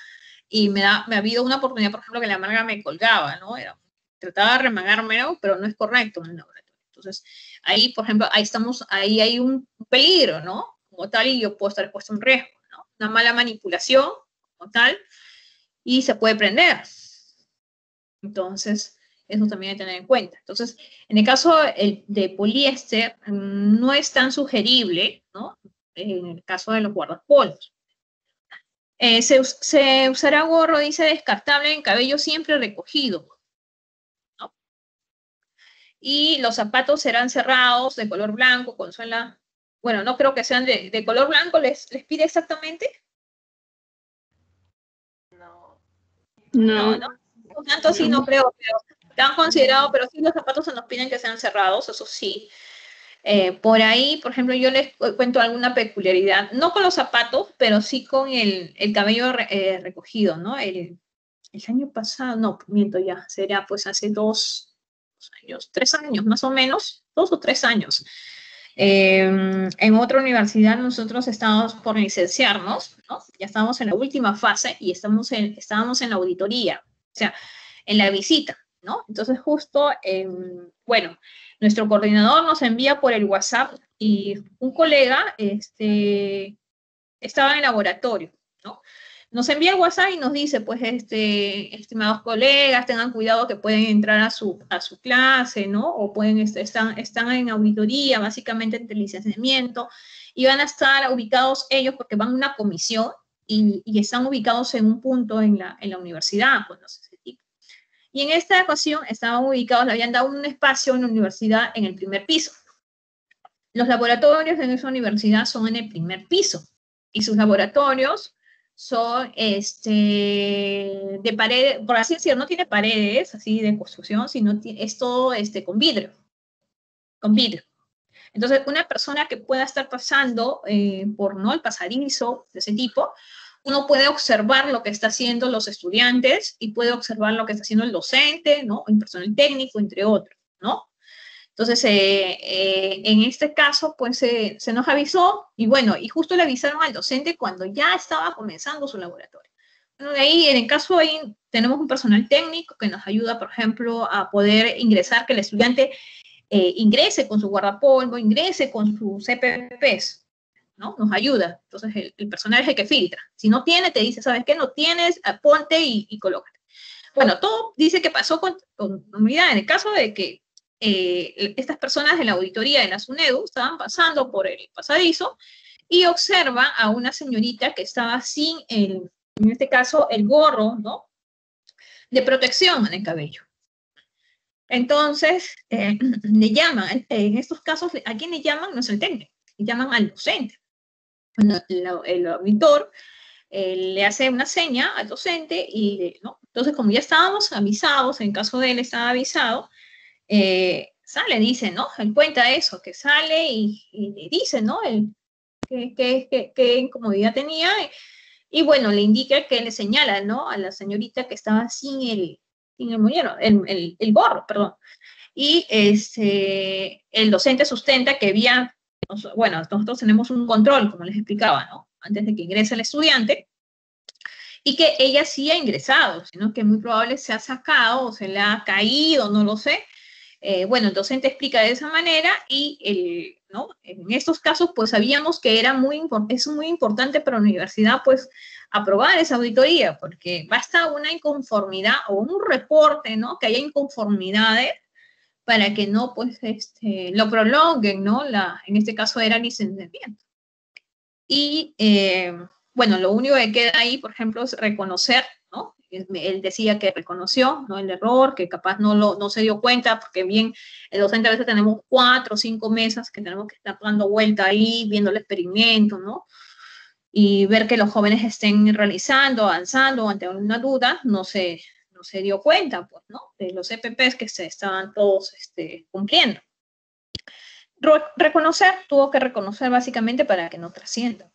S2: y me, da, me ha habido una oportunidad, por ejemplo, que la amarga me colgaba, ¿no? Era trataba de remangármelo, pero no es correcto en el laboratorio. Entonces, ahí, por ejemplo, ahí estamos, ahí hay un peligro, ¿no? Como tal, y yo puedo estar expuesto a un riesgo, ¿no? Una mala manipulación, como tal, y se puede prender. Entonces, eso también hay que tener en cuenta. Entonces, en el caso de poliéster, no es tan sugerible, ¿no? En el caso de los guardapolvos. Eh, se, se, usará gorro, dice, descartable en cabello siempre recogido y los zapatos serán cerrados de color blanco, con suela, bueno, no creo que sean de, color blanco, ¿les, ¿les pide exactamente?
S5: No.
S2: No, no, tanto así no creo, pero están considerados, pero sí los zapatos se nos piden que sean cerrados, eso sí. Eh, por ahí, por ejemplo, yo les cuento alguna peculiaridad, no con los zapatos, pero sí con el, cabello eh, recogido, ¿no? El, el año pasado, no, miento ya, será pues hace dos, años, tres años más o menos, dos o tres años. Em, en otra universidad nosotros estábamos por licenciarnos, ¿no? Ya estábamos en la última fase y estamos en, estábamos en la auditoría, o sea, en la visita, ¿no? Entonces justo, em, bueno, nuestro coordinador nos envía por el WhatsApp y un colega este, estaba en el laboratorio, ¿no? Nos envía el WhatsApp y nos dice, pues, este, estimados colegas, tengan cuidado que pueden entrar a su, a su clase, ¿no? O pueden, están, están en auditoría, básicamente en licenciamiento, y van a estar ubicados ellos porque van a una comisión y, y están ubicados en un punto en la, en la universidad, pues, no sé Y en esta ocasión estaban ubicados, le habían dado un espacio en la universidad en el primer piso. Los laboratorios en esa universidad son en el primer piso y sus laboratorios son este, de paredes, por así decirlo, no tiene paredes así de construcción, sino es todo este, con vidrio, con vidrio. Entonces, una persona que pueda estar pasando eh, por ¿no? el pasadizo de ese tipo, uno puede observar lo que está haciendo los estudiantes y puede observar lo que está haciendo el docente, ¿no? el personal técnico, entre otros, ¿no? Entonces, eh, eh, en este caso, pues se nos avisó y bueno, y justo le avisaron al docente cuando ya estaba comenzando su laboratorio. Bueno, de ahí, en el caso ahí, tenemos un personal técnico que nos ayuda, por ejemplo, a poder ingresar, que el estudiante eh, ingrese con su guardapolvo, ingrese con sus CPPs, ¿no? Nos ayuda. Entonces, el, personal es el que filtra. Si no tiene, te dice, ¿sabes qué? No tienes, ponte y, y colócate. Bueno, todo dice que pasó con, con unidad. En el caso de que eh, estas personas de la auditoría de la SUNEDU estaban pasando por el pasadizo y observa a una señorita que estaba sin el, en este caso, el gorro, ¿no? De protección en el cabello. Entonces, eh, le llaman, en estos casos, ¿a quién le llaman? No el técnico, le llaman al docente. el, auditor eh, le hace una seña al docente y, ¿no? Entonces, como ya estábamos avisados, en caso de él estaba avisado, eh, sale, dice, ¿no? Él cuenta eso, que sale y, y dice, ¿no? El, qué incomodidad tenía. Y, bueno, le indica que le señala, ¿no? A la señorita que estaba sin el, sin el el, el, gorro, perdón. Y este, el docente sustenta que había, bueno, nosotros tenemos un control, como les explicaba, ¿no? Antes de que ingrese el estudiante, y que ella sí ha ingresado, sino que muy probable se ha sacado o se le ha caído, no lo sé, eh, bueno, el docente explica de esa manera y el, ¿no? en estos casos pues sabíamos que era muy, es muy importante para la universidad pues aprobar esa auditoría porque basta una inconformidad o un reporte, ¿no? Que haya inconformidades para que no pues este, lo prolonguen, ¿no? La, en este caso era licenciamiento. Y eh, bueno, lo único que queda ahí, por ejemplo, es reconocer, ¿no? Él decía que reconoció ¿no? el error, que capaz no, lo, se dio cuenta, porque bien, el docente a veces tenemos cuatro o cinco mesas que tenemos que estar dando vuelta ahí, viendo el experimento, ¿no? Y ver que los jóvenes estén realizando, avanzando ante una duda, no se, no se dio cuenta, pues, ¿no? De los EPPs que se estaban todos este, cumpliendo. reconocer, tuvo que reconocer básicamente para que no trascienda.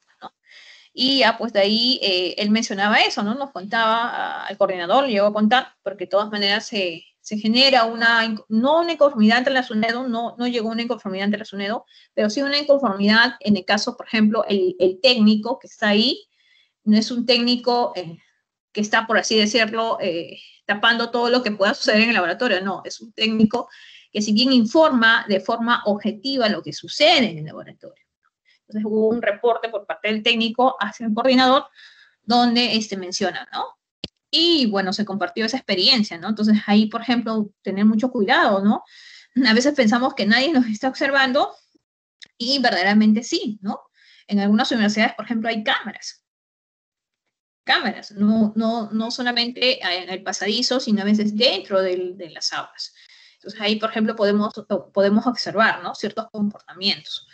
S2: Y ya, pues de ahí eh, él mencionaba eso, ¿no? Nos contaba al coordinador, le llegó a contar, porque de todas maneras se, se genera una, no una inconformidad entre la SUNEDO, no, no llegó una inconformidad entre la SUNEDO, pero sí una inconformidad en el caso, por ejemplo, el, el técnico que está ahí, no es un técnico eh, que está, por así decirlo, eh, tapando todo lo que pueda suceder en el laboratorio, no, es un técnico que si bien informa de forma objetiva lo que sucede en el laboratorio. Entonces hubo un reporte por parte del técnico hacia el coordinador donde este menciona, ¿no? Y bueno, se compartió esa experiencia, ¿no? Entonces ahí, por ejemplo, tener mucho cuidado, ¿no? A veces pensamos que nadie nos está observando y verdaderamente sí, ¿no? En algunas universidades, por ejemplo, hay cámaras. Cámaras, no, no, no solamente en el pasadizo, sino a veces dentro de, de las aulas. Entonces ahí, por ejemplo, podemos, podemos observar, ¿no? Ciertos comportamientos.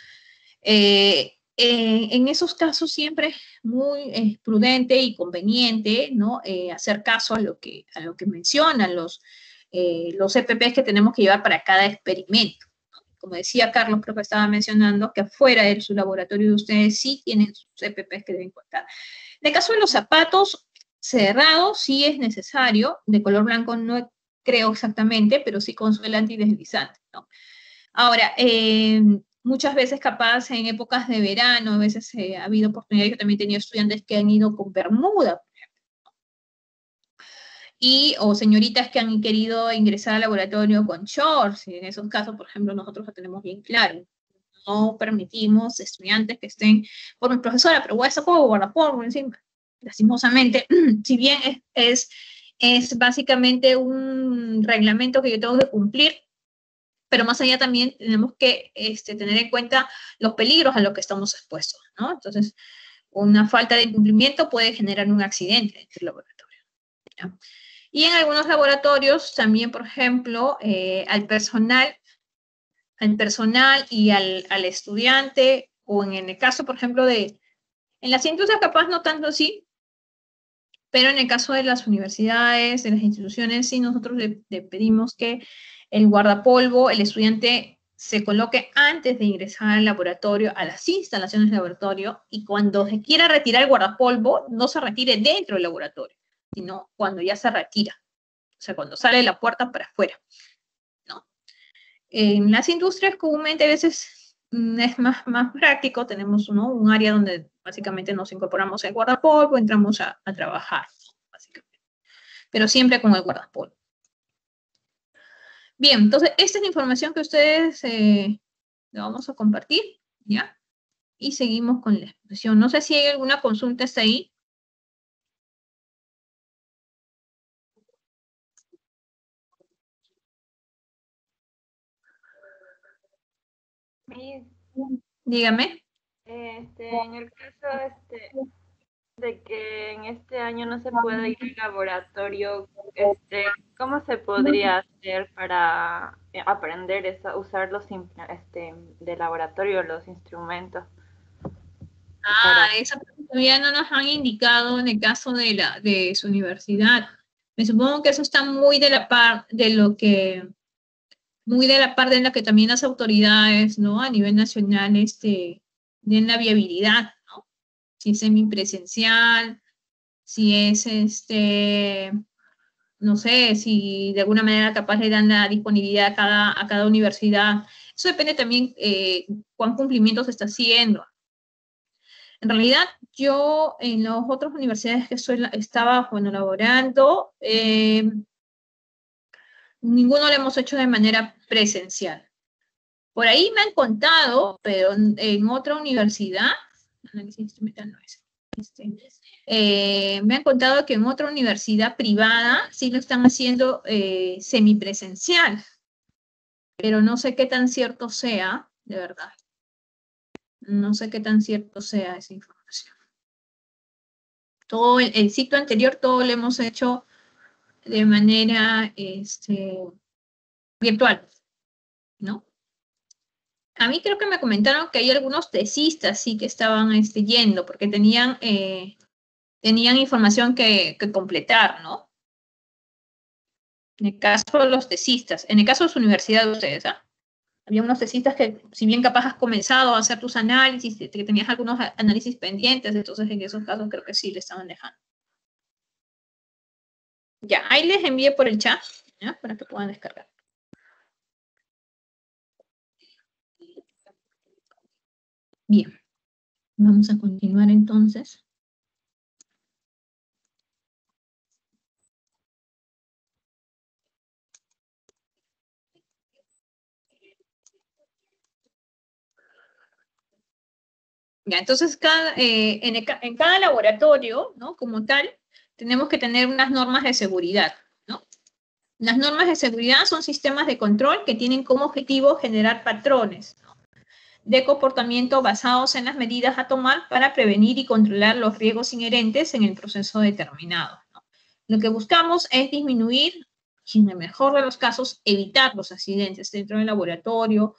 S2: Eh, en esos casos siempre es muy eh, prudente y conveniente ¿no? Eh, hacer caso a lo que, a lo que mencionan los, los EPPs que tenemos que llevar para cada experimento. Como decía Carlos, creo que estaba mencionando que afuera de su laboratorio de ustedes sí tienen sus EPPs que deben contar. En el caso de los zapatos cerrados, sí es necesario, de color blanco no creo exactamente, pero sí con suela antideslizante. ¿no? Ahora, eh, muchas veces capaz en épocas de verano, a veces eh, ha habido oportunidades, yo también he tenido estudiantes que han ido con bermuda. Y, o señoritas que han querido ingresar al laboratorio con shorts, y en esos casos, por ejemplo, nosotros lo tenemos bien claro. No permitimos estudiantes que estén, por mi profesora, pero voy a sacar guardapolvo encima. Lastimosamente, si bien es, es, es básicamente un reglamento que yo tengo que cumplir, pero más allá también tenemos que este, tener en cuenta los peligros a los que estamos expuestos, ¿no? Entonces, una falta de cumplimiento puede generar un accidente en el laboratorio. Y en algunos laboratorios también, por ejemplo, eh, al personal, al personal y al, al, estudiante, o en, el caso, por ejemplo, de, en las industrias capaz no tanto así, pero en el caso de las universidades, de las instituciones, sí nosotros le pedimos que el guardapolvo, el estudiante se coloque antes de ingresar al laboratorio, a las instalaciones del laboratorio, y cuando se quiera retirar el guardapolvo, no se retire dentro del laboratorio, sino cuando ya se retira, o sea, cuando sale de la puerta para afuera. ¿no? En las industrias comúnmente a veces mm, es más, práctico, tenemos un área donde básicamente nos incorporamos el guardapolvo, entramos a, a trabajar, básicamente. Pero siempre con el guardapolvo. Bien, entonces esta es la información que ustedes eh, le vamos a compartir, ¿ya? Y seguimos con la exposición. No sé si hay alguna consulta hasta ahí. Dígame.
S5: Este, en el caso este, de que en este año no se puede ir al laboratorio, este, ¿cómo se podría hacer para eh, aprender a usar los este, de laboratorio, los instrumentos?
S2: Ah, esa todavía no nos han indicado en el caso de, la, de su universidad. Me supongo que eso está muy de la par de lo que, muy de la parte en la que también las autoridades, ¿no? A nivel nacional, este, den la viabilidad si es semipresencial, si es este, no sé, si de alguna manera capaz le dan la disponibilidad a cada, a cada universidad. Eso depende también eh, cuán cumplimiento se está haciendo. En realidad, yo en las otras universidades que estaba bueno, laborando, eh, ninguno lo hemos hecho de manera presencial. Por ahí me han contado, pero en otra universidad análisis instrumental no es. Este, eh, me han contado que en otra universidad privada sí lo están haciendo eh, semipresencial, pero no sé qué tan cierto sea, de verdad. No sé qué tan cierto sea esa información. Todo el, el ciclo anterior, todo lo hemos hecho de manera este, virtual. A mí creo que me comentaron que hay algunos tesistas sí que estaban este, yendo porque tenían, eh, tenían información que, completar, ¿no? En el caso de los tesistas, en el caso de su universidad de ustedes, ¿ah? Había unos tesistas que, si bien capaz has comenzado a hacer tus análisis, que tenías algunos análisis pendientes, entonces en esos casos creo que sí le estaban dejando. Ya, ahí les envié por el chat, ¿ya? Para que puedan descargar. Bien, vamos a continuar entonces. Ya, entonces eh, en, en, cada laboratorio, ¿no? Como tal, tenemos que tener unas normas de seguridad, ¿no? Las normas de seguridad son sistemas de control que tienen como objetivo generar patrones de comportamiento basados en las medidas a tomar para prevenir y controlar los riesgos inherentes en el proceso determinado. Lo que buscamos es disminuir y en el mejor de los casos evitar los accidentes dentro del laboratorio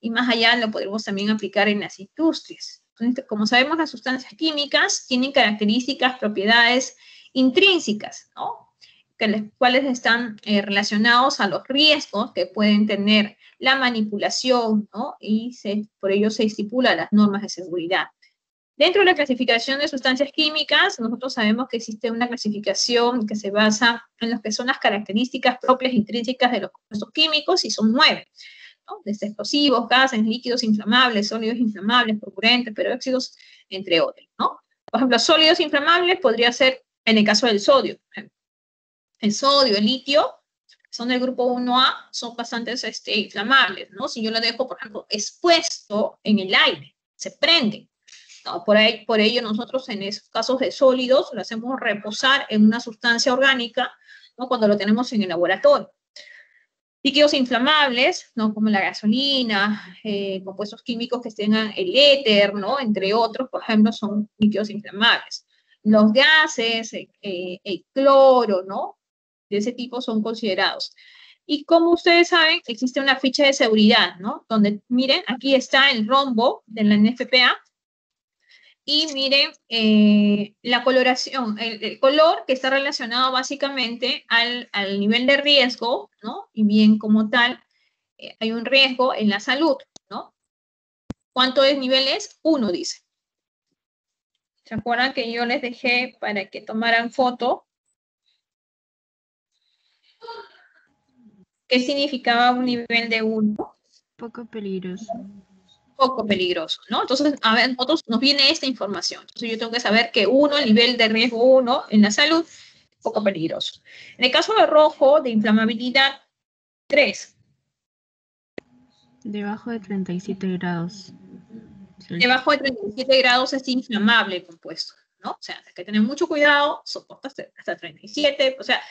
S2: y más allá lo podemos también aplicar en las industrias. Como sabemos, las sustancias químicas tienen características, propiedades intrínsecas, ¿no? Que les, cuales están eh, relacionados a los riesgos que pueden tener la manipulación, ¿no? Y por ello se estipula las normas de seguridad. Dentro de la clasificación de sustancias químicas, nosotros sabemos que existe una clasificación que se basa en lo que son las características propias intrínsecas de los compuestos químicos y son nueve desde explosivos, gases, líquidos inflamables, sólidos inflamables, procurentes, peróxidos, entre otros, ¿no? Por ejemplo, sólidos inflamables podría ser en el caso del sodio. El sodio, el litio, son del grupo 1A, son bastante este, inflamables, ¿no? Si yo lo dejo, por ejemplo, expuesto en el aire, se prende. ¿no? Por, ahí, por ello, nosotros en esos casos de sólidos lo hacemos reposar en una sustancia orgánica, ¿no? Cuando lo tenemos en el laboratorio. Líquidos inflamables, ¿no? como la gasolina, eh, compuestos químicos que tengan el éter, ¿no? entre otros, por ejemplo, son líquidos inflamables. Los gases, eh, el cloro, ¿no? De ese tipo son considerados. Y como ustedes saben, existe una ficha de seguridad, ¿no? Donde, miren, aquí está el rombo de la NFPA, y miren eh, la coloración, el, color que está relacionado básicamente al, nivel de riesgo, ¿no? Y bien como tal, eh, hay un riesgo en la salud, ¿no? ¿Cuánto es niveles? Uno, dice. ¿Se acuerdan que yo les dejé para que tomaran foto? ¿Qué significaba un nivel de uno?
S1: Poco peligroso
S2: poco peligroso, ¿no? Entonces, a ver, nosotros nos viene esta información. Entonces, yo tengo que saber que uno, el nivel de riesgo uno en la salud, poco peligroso. En el caso de rojo, de inflamabilidad, 3.
S1: Debajo de 37 grados.
S2: Debajo de 37 grados es inflamable el compuesto, ¿no? O sea, hay que tener mucho cuidado, soporta hasta 37, o sea,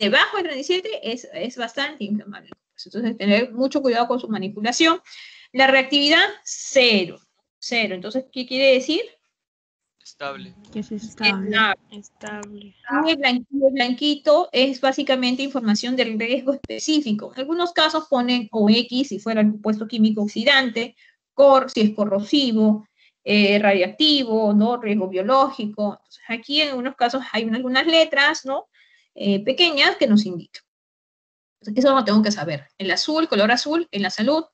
S2: debajo de 37 es, es bastante inflamable. Entonces, tener mucho cuidado con su manipulación. La reactividad, cero. Cero. Entonces, ¿qué quiere decir?
S3: Estable.
S1: es estable.
S2: Estable. El blanquito, es básicamente información del riesgo específico. En algunos casos ponen OX si fuera el compuesto químico oxidante, COR si es corrosivo, eh, radiactivo, ¿no? Riesgo biológico. Entonces, aquí en algunos casos hay algunas letras, ¿no? Eh, pequeñas que nos indican. eso lo tengo que saber. El azul, color azul, en la salud,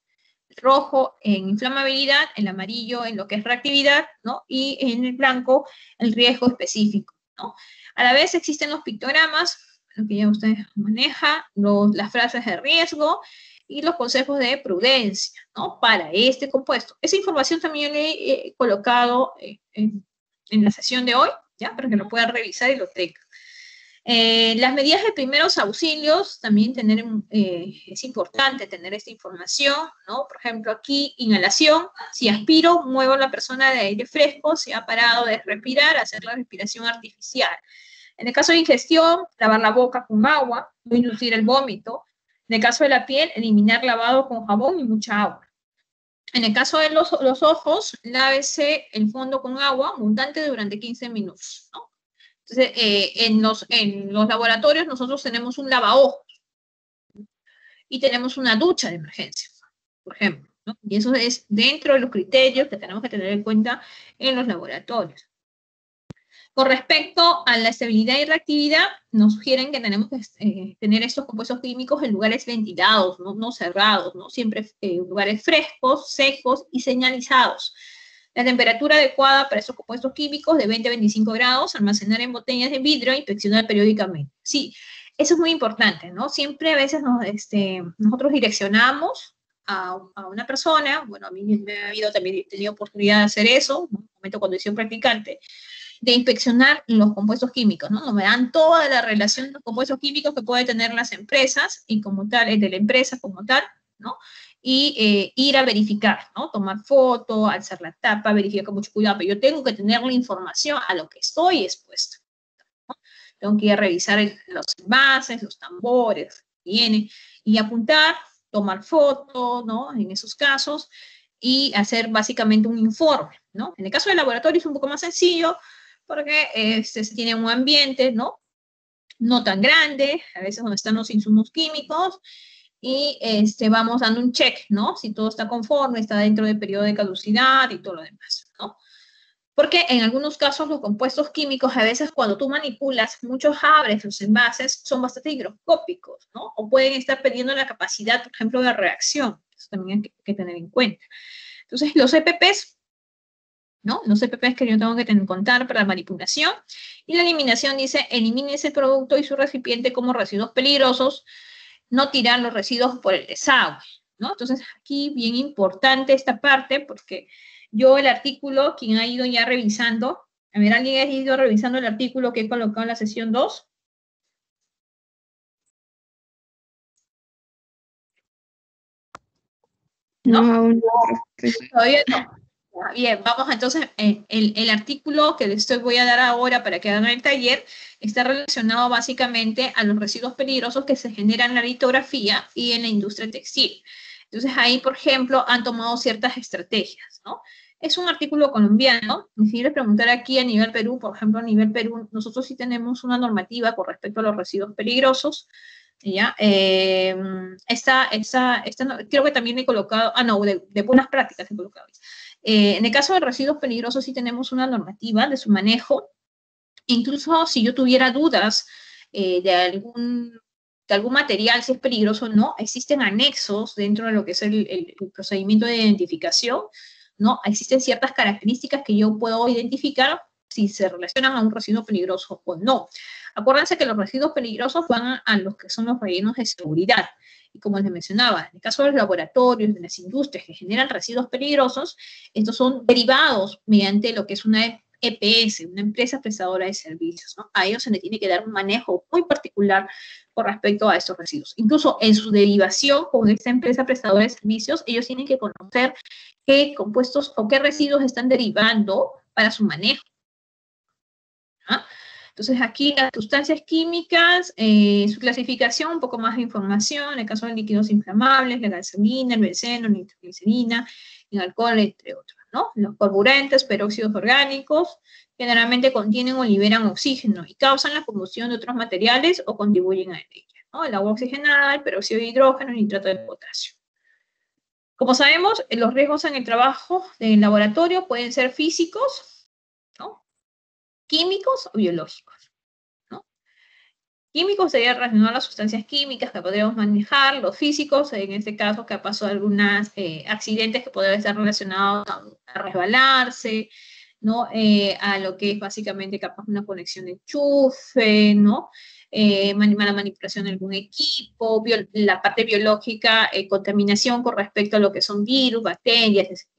S2: rojo en inflamabilidad, el amarillo en lo que es reactividad, ¿no? Y en el blanco el riesgo específico, ¿no? A la vez existen los pictogramas, lo que ya usted maneja, las frases de riesgo y los consejos de prudencia, ¿no? Para este compuesto. Esa información también le he colocado eh, en, en la sesión de hoy, ¿ya? Para que lo puedan revisar y lo tengan. Eh, las medidas de primeros auxilios, también tener, eh, es importante tener esta información, ¿no? Por ejemplo, aquí, inhalación, si aspiro, muevo a la persona de aire fresco, si ha parado de respirar, hacer la respiración artificial. En el caso de ingestión, lavar la boca con agua, no inducir el vómito. En el caso de la piel, eliminar lavado con jabón y mucha agua. En el caso de los, ojos, lávese el fondo con agua abundante durante 15 minutos. ¿no? Entonces, eh, en, los, en los laboratorios nosotros tenemos un lavaojos y tenemos una ducha de emergencia, por ejemplo. ¿no? Y eso es dentro de los criterios que tenemos que tener en cuenta en los laboratorios. Con respecto a la estabilidad y reactividad, nos sugieren que tenemos que eh, tener estos compuestos químicos en lugares ventilados, no, cerrados, ¿no? siempre en eh, lugares frescos, secos y señalizados. La temperatura adecuada para estos compuestos químicos de 20 a 25 grados, almacenar en botellas de vidrio e inspeccionar periódicamente. Sí, eso es muy importante, ¿no? Siempre a veces este, nosotros direccionamos a, una persona, bueno, a mí me ha habido también, tenido oportunidad de hacer eso, en un momento cuando hice un practicante, de inspeccionar los compuestos químicos, ¿no? Me dan toda la relación de los compuestos químicos que pueden tener las empresas y como tal, de la empresa como tal, ¿no? Y eh, ir a verificar, ¿no? Tomar foto, alzar la tapa, verificar con mucho cuidado, pero yo tengo que tener la información a lo que estoy expuesto. ¿no? Tengo que ir a revisar los envases, los tambores, viene, y apuntar, tomar foto, ¿no? En esos casos, y hacer básicamente un informe, ¿no? En el caso del laboratorio es un poco más sencillo, porque este, se tiene un ambiente, ¿no? No tan grande, a veces donde están los insumos químicos, y este, vamos dando un check, ¿no? Si todo está conforme, está dentro del periodo de caducidad y todo lo demás, ¿no? Porque en algunos casos los compuestos químicos, a veces cuando tú manipulas, muchos abres los envases, son bastante higroscópicos, ¿no? O pueden estar perdiendo la capacidad, por ejemplo, de reacción. Eso también hay que tener en cuenta. Entonces, los EPPs ¿no? Los EPPs que yo tengo que contar para la manipulación. Y la eliminación dice, elimine ese producto y su recipiente como residuos peligrosos, no tirar los residuos por el desagüe, ¿no? Entonces, aquí bien importante esta parte, porque yo el artículo, quien ha ido ya revisando, a ver, ¿alguien ha ido revisando el artículo que he colocado en la sesión 2?
S1: No, aún
S2: no. Todavía no. Bien, vamos entonces, el, el, artículo que les voy a dar ahora para que hagan el taller está relacionado básicamente a los residuos peligrosos que se generan en la litografía y en la industria textil. Entonces ahí, por ejemplo, han tomado ciertas estrategias, ¿no? Es un artículo colombiano, me sirve preguntar aquí a nivel Perú, por ejemplo, a nivel Perú, nosotros sí tenemos una normativa con respecto a los residuos peligrosos, ¿ya? Eh, esta, esta, esta, creo que también he colocado, ah, no, de, de buenas prácticas he colocado. Eh, en el caso de residuos peligrosos sí tenemos una normativa de su manejo. Incluso si yo tuviera dudas eh, de, algún, de algún material, si es peligroso o no, existen anexos dentro de lo que es el, procedimiento de identificación, ¿no? Existen ciertas características que yo puedo identificar si se relacionan a un residuo peligroso o no. Acuérdense que los residuos peligrosos van a los que son los rellenos de seguridad. Y como les mencionaba, en el caso de los laboratorios, de las industrias que generan residuos peligrosos, estos son derivados mediante lo que es una EPS, una empresa prestadora de servicios. A ellos se les tiene que dar un manejo muy particular con respecto a estos residuos. Incluso en su derivación con esta empresa prestadora de servicios, ellos tienen que conocer qué compuestos o qué residuos están derivando para su manejo. Entonces aquí las sustancias químicas, eh, su clasificación, un poco más de información, en el caso de líquidos inflamables, la gasolina, el benceno, la nitroglicerina, el alcohol, entre otros. Los carburantes, peróxidos orgánicos, generalmente contienen o liberan oxígeno y causan la combustión de otros materiales o contribuyen a ella. El agua oxigenada, el peróxido de hidrógeno, el nitrato de potasio. Como sabemos, los riesgos en el trabajo del laboratorio pueden ser físicos, químicos o biológicos. ¿no? Químicos sería relacionado a las sustancias químicas que podríamos manejar, los físicos, en este caso que ha pasado algunos eh, accidentes que podrían estar relacionados a, resbalarse, ¿no? Eh, a lo que es básicamente capaz una conexión de enchufe, ¿no? Eh, mala manipulación de algún equipo, la parte biológica, contaminación con respecto a lo que son virus, bacterias, etc.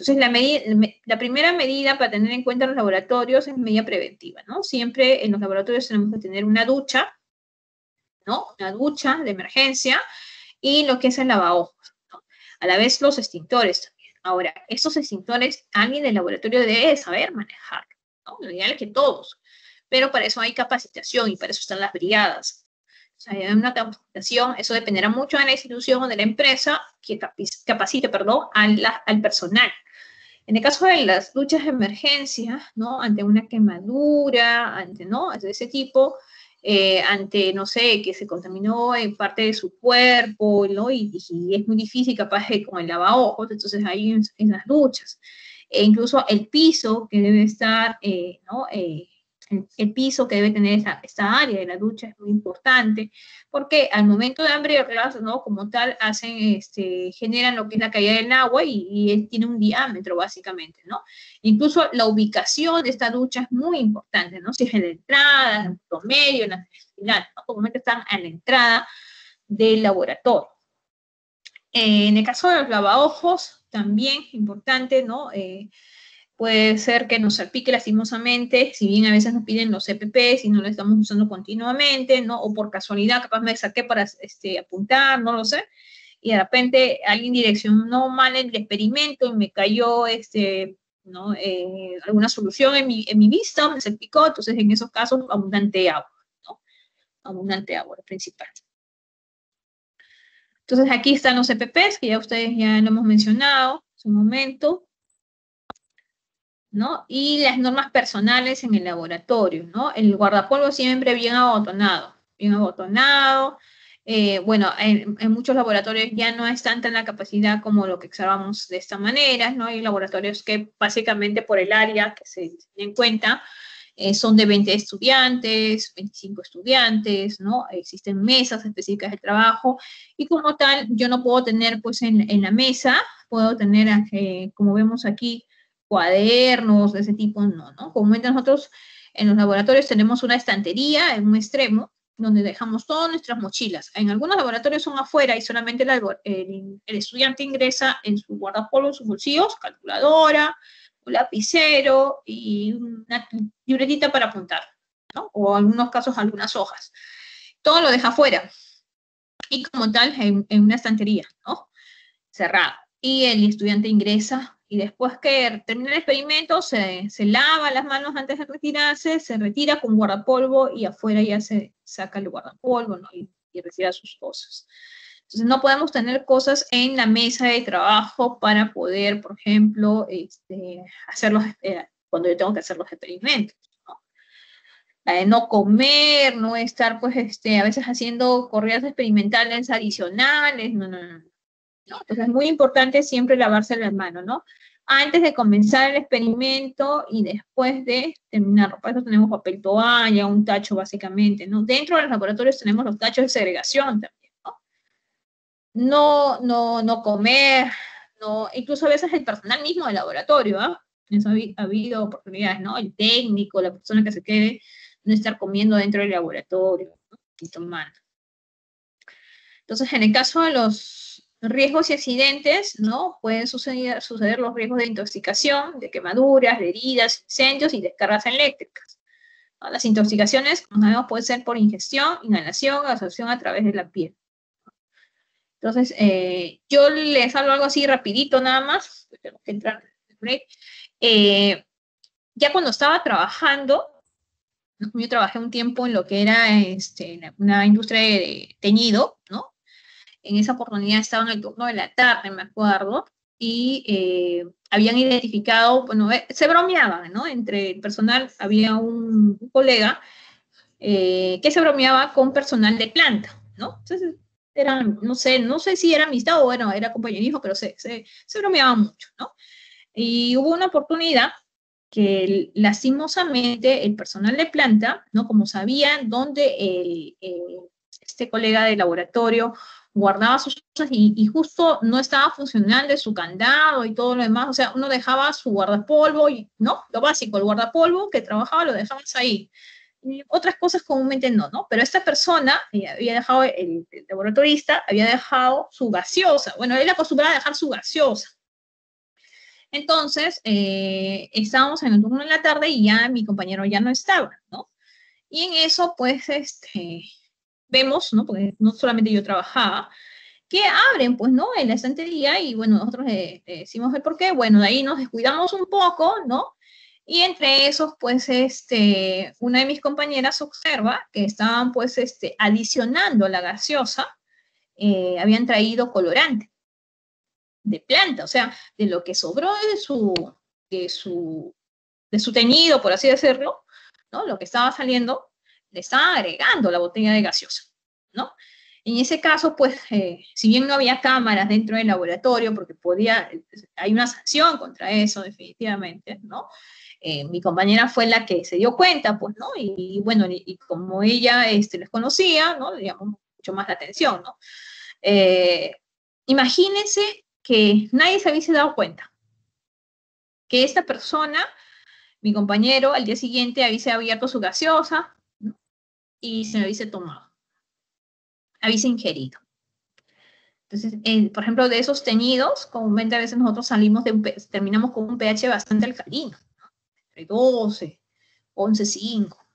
S2: Entonces, la, la primera medida para tener en cuenta los laboratorios es medida preventiva, ¿no? Siempre en los laboratorios tenemos que tener una ducha, ¿no? Una ducha de emergencia y lo que es el lavaojos. A la vez los extintores también. Ahora, estos extintores, alguien del laboratorio debe saber manejarlo, ¿no? Lo ideal es que todos, pero para eso hay capacitación y para eso están las brigadas. O sea, hay una capacitación, eso dependerá mucho de la institución o de la empresa que capacite, perdón, al, al personal. En el caso de las duchas de emergencia, ¿no? Ante una quemadura, ante, ¿no? De ese tipo, eh, ante, no sé, que se contaminó en parte de su cuerpo, ¿no? Y, es muy difícil capaz de con el lavaojos, entonces ahí en, las duchas. E incluso el piso que debe estar, eh, ¿no? Eh, el, piso que debe tener esta, área de la ducha es muy importante, porque al momento de abrirlas, ¿no? Como tal, hacen, este, generan lo que es la caída del agua y, y tiene un diámetro, básicamente, ¿no? Incluso la ubicación de esta ducha es muy importante, ¿no? Si es en la entrada, en el promedio, en la final, ¿no? Comúnmente están en la entrada del laboratorio. en el caso de los lavaojos, también importante, ¿no? Eh, puede ser que nos salpique lastimosamente, si bien a veces nos piden los EPP, si no lo estamos usando continuamente, ¿no? O por casualidad, capaz me saqué para este, apuntar, no lo sé, y de repente alguien direccionó mal el experimento y me cayó este, ¿no? Eh, alguna solución en mi, en mi vista, me salpicó, entonces en esos casos abundante agua, ¿no? Abundante agua, el principal. Entonces aquí están los EPPs, que ya ustedes ya lo hemos mencionado en su momento. ¿No? Y las normas personales en el laboratorio, ¿no? El guardapolvo siempre bien abotonado, bien abotonado. Eh, bueno, en, muchos laboratorios ya no es tanta la capacidad como lo que observamos de esta manera, ¿no? Hay laboratorios que básicamente por el área que se tiene en cuenta eh, son de 20 estudiantes, 25 estudiantes, ¿no? Existen mesas específicas de trabajo y como tal yo no puedo tener pues en, la mesa, puedo tener, eh, como vemos aquí, cuadernos de ese tipo, no, ¿no? Comúnmente nosotros en los laboratorios tenemos una estantería en un extremo donde dejamos todas nuestras mochilas. En algunos laboratorios son afuera y solamente el, estudiante ingresa en su guardapolvo, en sus bolsillos, calculadora, un lapicero y una libretita para apuntar, ¿no? O en algunos casos algunas hojas. Todo lo deja afuera y como tal en, en una estantería, ¿no? Cerrada. Y el estudiante ingresa y después que termina el experimento se, se, lava las manos antes de retirarse, se retira con guardapolvo y afuera ya se saca el guardapolvo ¿no? y, y, retira sus cosas. Entonces no podemos tener cosas en la mesa de trabajo para poder, por ejemplo, este, hacerlos, eh, cuando yo tengo que hacer los experimentos. ¿no? no comer, no estar pues este, a veces haciendo corridas experimentales adicionales, no, no, no. Entonces es muy importante siempre lavarse las manos, ¿no? Antes de comenzar el experimento y después de terminarlo. Para eso tenemos papel toalla, un tacho básicamente, ¿no? Dentro de los laboratorios tenemos los tachos de segregación también, ¿no? No, no, no comer, no, incluso a veces el personal mismo del laboratorio, ¿ah? Eso ha, habido oportunidades, ¿no? El técnico, la persona que se quede, no estar comiendo dentro del laboratorio ¿no? y tomando. Entonces, en el caso de los riesgos y accidentes, ¿no? Pueden suceder, suceder los riesgos de intoxicación, de quemaduras, de heridas, incendios y descargas eléctricas. Las intoxicaciones, como sabemos, pueden ser por ingestión, inhalación, absorción a través de la piel. Entonces, eh, yo les hablo algo así rapidito nada más, pues tengo que entrar eh, ya cuando estaba trabajando, yo trabajé un tiempo en lo que era este, una industria de teñido, ¿no? En esa oportunidad estaba en el turno de la tarde, me acuerdo, y eh, habían identificado, bueno, eh, se bromeaban, ¿no? Entre el personal había un, colega eh, que se bromeaba con personal de planta, ¿no? Entonces, eran, no sé, no sé si era amistad o bueno, era compañerismo, pero se, se, se bromeaban mucho, ¿no? Y hubo una oportunidad que lastimosamente el personal de planta, ¿no? Como sabían dónde el, este colega de laboratorio guardaba sus cosas y, justo no estaba funcional de su candado y todo lo demás. O sea, uno dejaba su guardapolvo y, ¿no? Lo básico, el guardapolvo que trabajaba lo dejabas ahí. Otras cosas comúnmente no, ¿no? Pero esta persona había dejado, el, laboratorista había dejado su gaseosa. Bueno, él acostumbraba a dejar su gaseosa. Entonces, eh, estábamos en el turno de la tarde y ya mi compañero ya no estaba, ¿no? Y en eso, pues, este, vemos, ¿no? Porque no solamente yo trabajaba, que abren, pues, ¿no? En la estantería y, bueno, nosotros decimos el por qué. Bueno, de ahí nos descuidamos un poco, ¿no? Y entre esos, pues, este, una de mis compañeras observa que estaban, pues, este, adicionando la gaseosa, eh, habían traído colorante de planta, o sea, de lo que sobró de su, de su, de su teñido, por así decirlo, ¿no? Lo que estaba saliendo, le estaba agregando la botella de gaseosa, ¿no? En ese caso, pues, eh, si bien no había cámaras dentro del laboratorio, porque podía, hay una sanción contra eso, definitivamente, ¿no? Eh, mi compañera fue la que se dio cuenta, pues, ¿no? Y, bueno, y, como ella este, les conocía, ¿no? Le llamó mucho más la atención, ¿no? Eh, imagínense que nadie se hubiese dado cuenta que esta persona, mi compañero, al día siguiente hubiese abierto su gaseosa y se lo hubiese tomado habéis ingerido. Entonces, por ejemplo, de esos teñidos, comúnmente a veces nosotros salimos de un, terminamos con un pH bastante alcalino, ¿no? entre 12, 11, 5.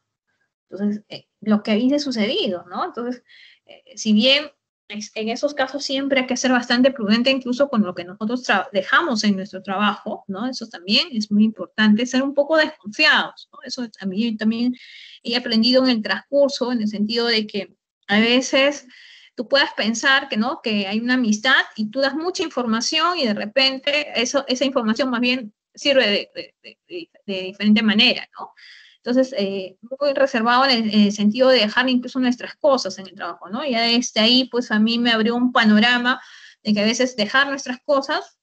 S2: Entonces, eh, lo que habéis sucedido, ¿no? Entonces, eh, si bien en esos casos siempre hay que ser bastante prudente, incluso con lo que nosotros dejamos en nuestro trabajo, ¿no? Eso también es muy importante, ser un poco desconfiados, ¿no? Eso también, también he aprendido en el transcurso, en el sentido de que a veces tú puedes pensar que no, que hay una amistad y tú das mucha información y de repente eso, esa información más bien sirve de, diferente manera, ¿no? Entonces, eh, muy reservado en el, sentido de dejar incluso nuestras cosas en el trabajo, ¿no? Ya desde ahí, pues a mí me abrió un panorama de que a veces dejar nuestras cosas,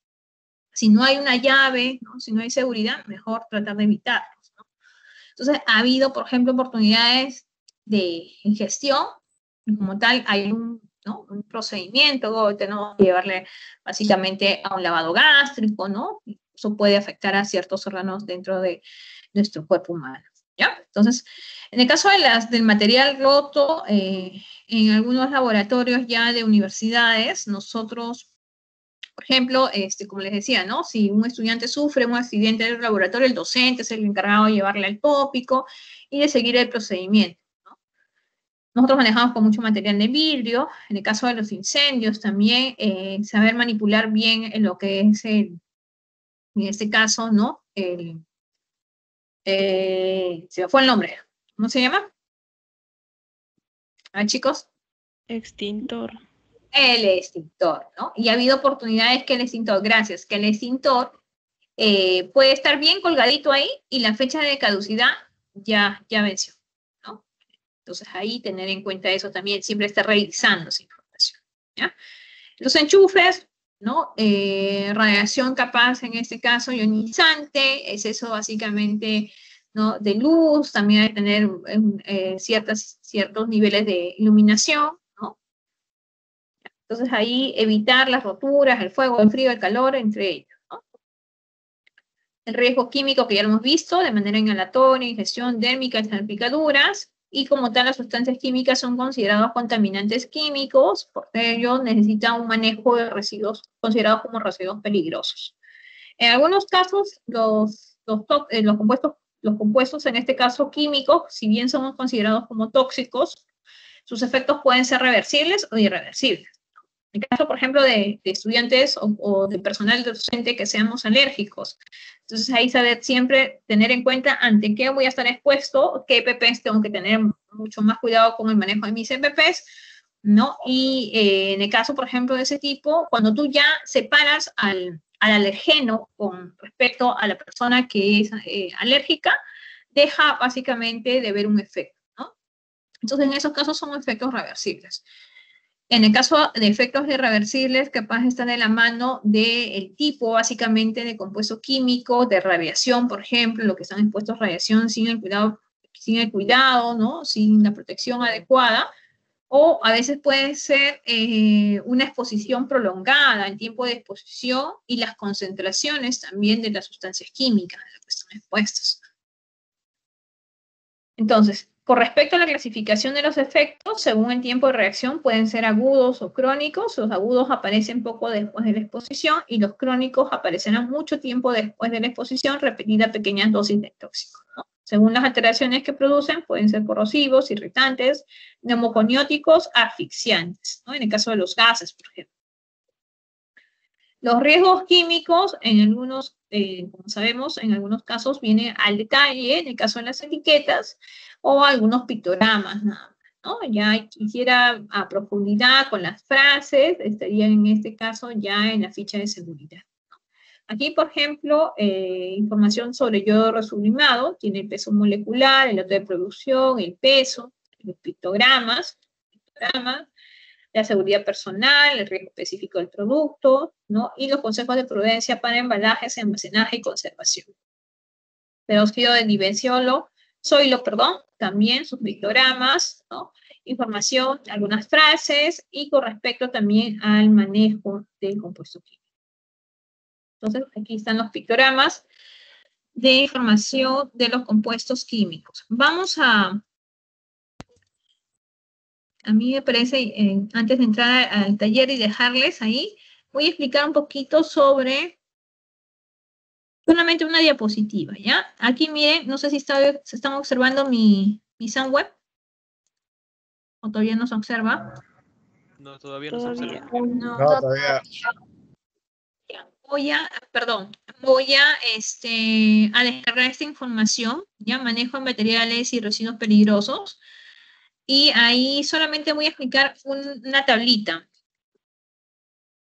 S2: si no hay una llave, ¿no? si no hay seguridad, mejor tratar de evitarlos, ¿no? Entonces, ha habido, por ejemplo, oportunidades de ingestión como tal hay un, ¿no? un procedimiento, tenemos que llevarle básicamente a un lavado gástrico, ¿no? Eso puede afectar a ciertos órganos dentro de nuestro cuerpo humano. Entonces, en el caso del material roto, eh, en algunos laboratorios ya de universidades, nosotros, por ejemplo, este, como les decía, ¿no? Si un estudiante sufre un accidente en el laboratorio, el docente es el encargado de llevarle al tópico y de seguir el procedimiento. Nosotros manejamos con mucho material de vidrio. En el caso de los incendios también, eh, saber manipular bien en lo que es el, en este caso, ¿no? El, eh, se me fue el nombre. ¿Cómo se llama? A chicos.
S1: Extintor.
S2: El extintor, ¿no? Y ha habido oportunidades que el extintor, gracias, que el extintor eh, puede estar bien colgadito ahí y la fecha de caducidad ya, ya venció. Entonces ahí tener en cuenta eso también, siempre estar revisando esa información. ¿ya? Los enchufes, ¿no? Eh, radiación capaz, en este caso, ionizante, es eso básicamente, ¿no? De luz, también hay que tener eh, ciertas, ciertos niveles de iluminación, ¿no? Entonces ahí evitar las roturas, el fuego, el frío, el calor, entre ellos. El riesgo químico que ya hemos visto, de manera inhalatoria, ingestión dérmica, salpicaduras, y como tal las sustancias químicas son considerados contaminantes químicos, por ello necesitan un manejo de residuos considerados como residuos peligrosos. En algunos casos, los, eh, los, compuestos, los compuestos, en este caso químicos, si bien son considerados como tóxicos, sus efectos pueden ser reversibles o irreversibles. En el caso, por ejemplo, de, estudiantes o, o, de personal docente que seamos alérgicos, entonces ahí saber siempre tener en cuenta ante qué voy a estar expuesto, qué EPPs tengo que tener mucho más cuidado con el manejo de mis EPPs, ¿no? Y eh, en el caso, por ejemplo, de ese tipo, cuando tú ya separas al, al alergeno con respecto a la persona que es eh, alérgica, deja básicamente de ver un efecto, ¿no? Entonces, en esos casos son efectos reversibles. En el caso de efectos irreversibles, capaz están de la mano del tipo, básicamente, de compuesto químico, de radiación, por ejemplo, lo que están expuestos a radiación sin el cuidado, sin el cuidado, ¿no? Sin la protección adecuada. O a veces puede ser eh, una exposición prolongada, el tiempo de exposición y las concentraciones también de las sustancias químicas a las que están expuestas. Entonces, con respecto a la clasificación de los efectos, según el tiempo de reacción, pueden ser agudos o crónicos. Los agudos aparecen poco después de la exposición y los crónicos aparecerán mucho tiempo después de la exposición, repetida pequeñas dosis de tóxico. Según las alteraciones que producen, pueden ser corrosivos, irritantes, neumoconióticos, asfixiantes, en el caso de los gases, por ejemplo. Los riesgos químicos, en algunos, eh, como sabemos, en algunos casos vienen al detalle, en el caso de las etiquetas, o algunos pictogramas, nada ¿no? Ya quisiera a profundidad con las frases, estaría en este caso ya en la ficha de seguridad. Aquí, por ejemplo, eh, información sobre yodo resublimado, tiene el peso molecular, el lote de producción, el peso, los pictogramas, pictogramas la seguridad personal, el riesgo específico del producto, ¿no? Y los consejos de prudencia para embalajes, almacenaje y conservación. Peróxido de dibenciolo, soilo, perdón, también sus pictogramas, ¿no? Información, algunas frases y con respecto también al manejo del compuesto químico. Entonces, aquí están los pictogramas de información de los compuestos químicos. Vamos a, a mí me parece, eh, antes de entrar al taller y dejarles ahí, voy a explicar un poquito sobre solamente una diapositiva, ¿ya? Aquí miren, no sé si se están observando mi, mi web. ¿O todavía no se observa?
S3: No, todavía no se observa.
S6: No, todavía.
S2: Voy a, perdón, voy a, este, a descargar esta información, ya manejo materiales y residuos peligrosos. Y ahí solamente voy a explicar una tablita.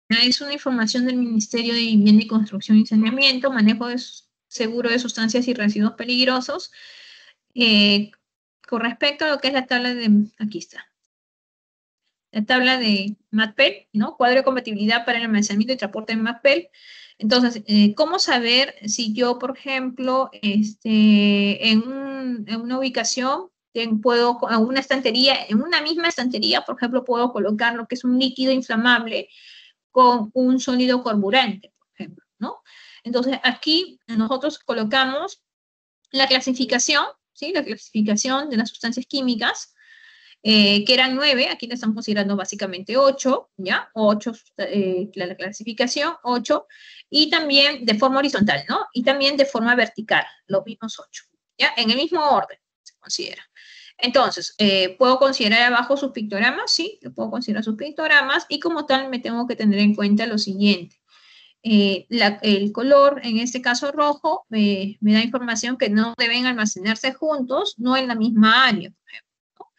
S2: Es una información del Ministerio de Vivienda y Construcción y Saneamiento, manejo de seguro de sustancias y residuos peligrosos, eh, con respecto a lo que es la tabla de, aquí está, la tabla de MATPEL, ¿no? Cuadro de compatibilidad para el almacenamiento y transporte de MATPEL. Entonces, eh, ¿cómo saber si yo, por ejemplo, este, en, en una ubicación puedo, en una estantería, en una misma estantería, por ejemplo, puedo colocar lo que es un líquido inflamable con un sólido carburante, por ejemplo, ¿no? Entonces, aquí nosotros colocamos la clasificación, ¿sí? La clasificación de las sustancias químicas, eh, que eran nueve, aquí le estamos considerando básicamente ocho, ¿ya? Ocho, eh, la clasificación, ocho, y también de forma horizontal, ¿no? Y también de forma vertical, los mismos ocho, ¿ya? En el mismo orden considera. Entonces, eh, ¿puedo considerar abajo sus pictogramas? Sí, puedo considerar sus pictogramas y como tal me tengo que tener en cuenta lo siguiente. Eh, el color, en este caso rojo, me da información que no deben almacenarse juntos, no en la misma área, por ejemplo.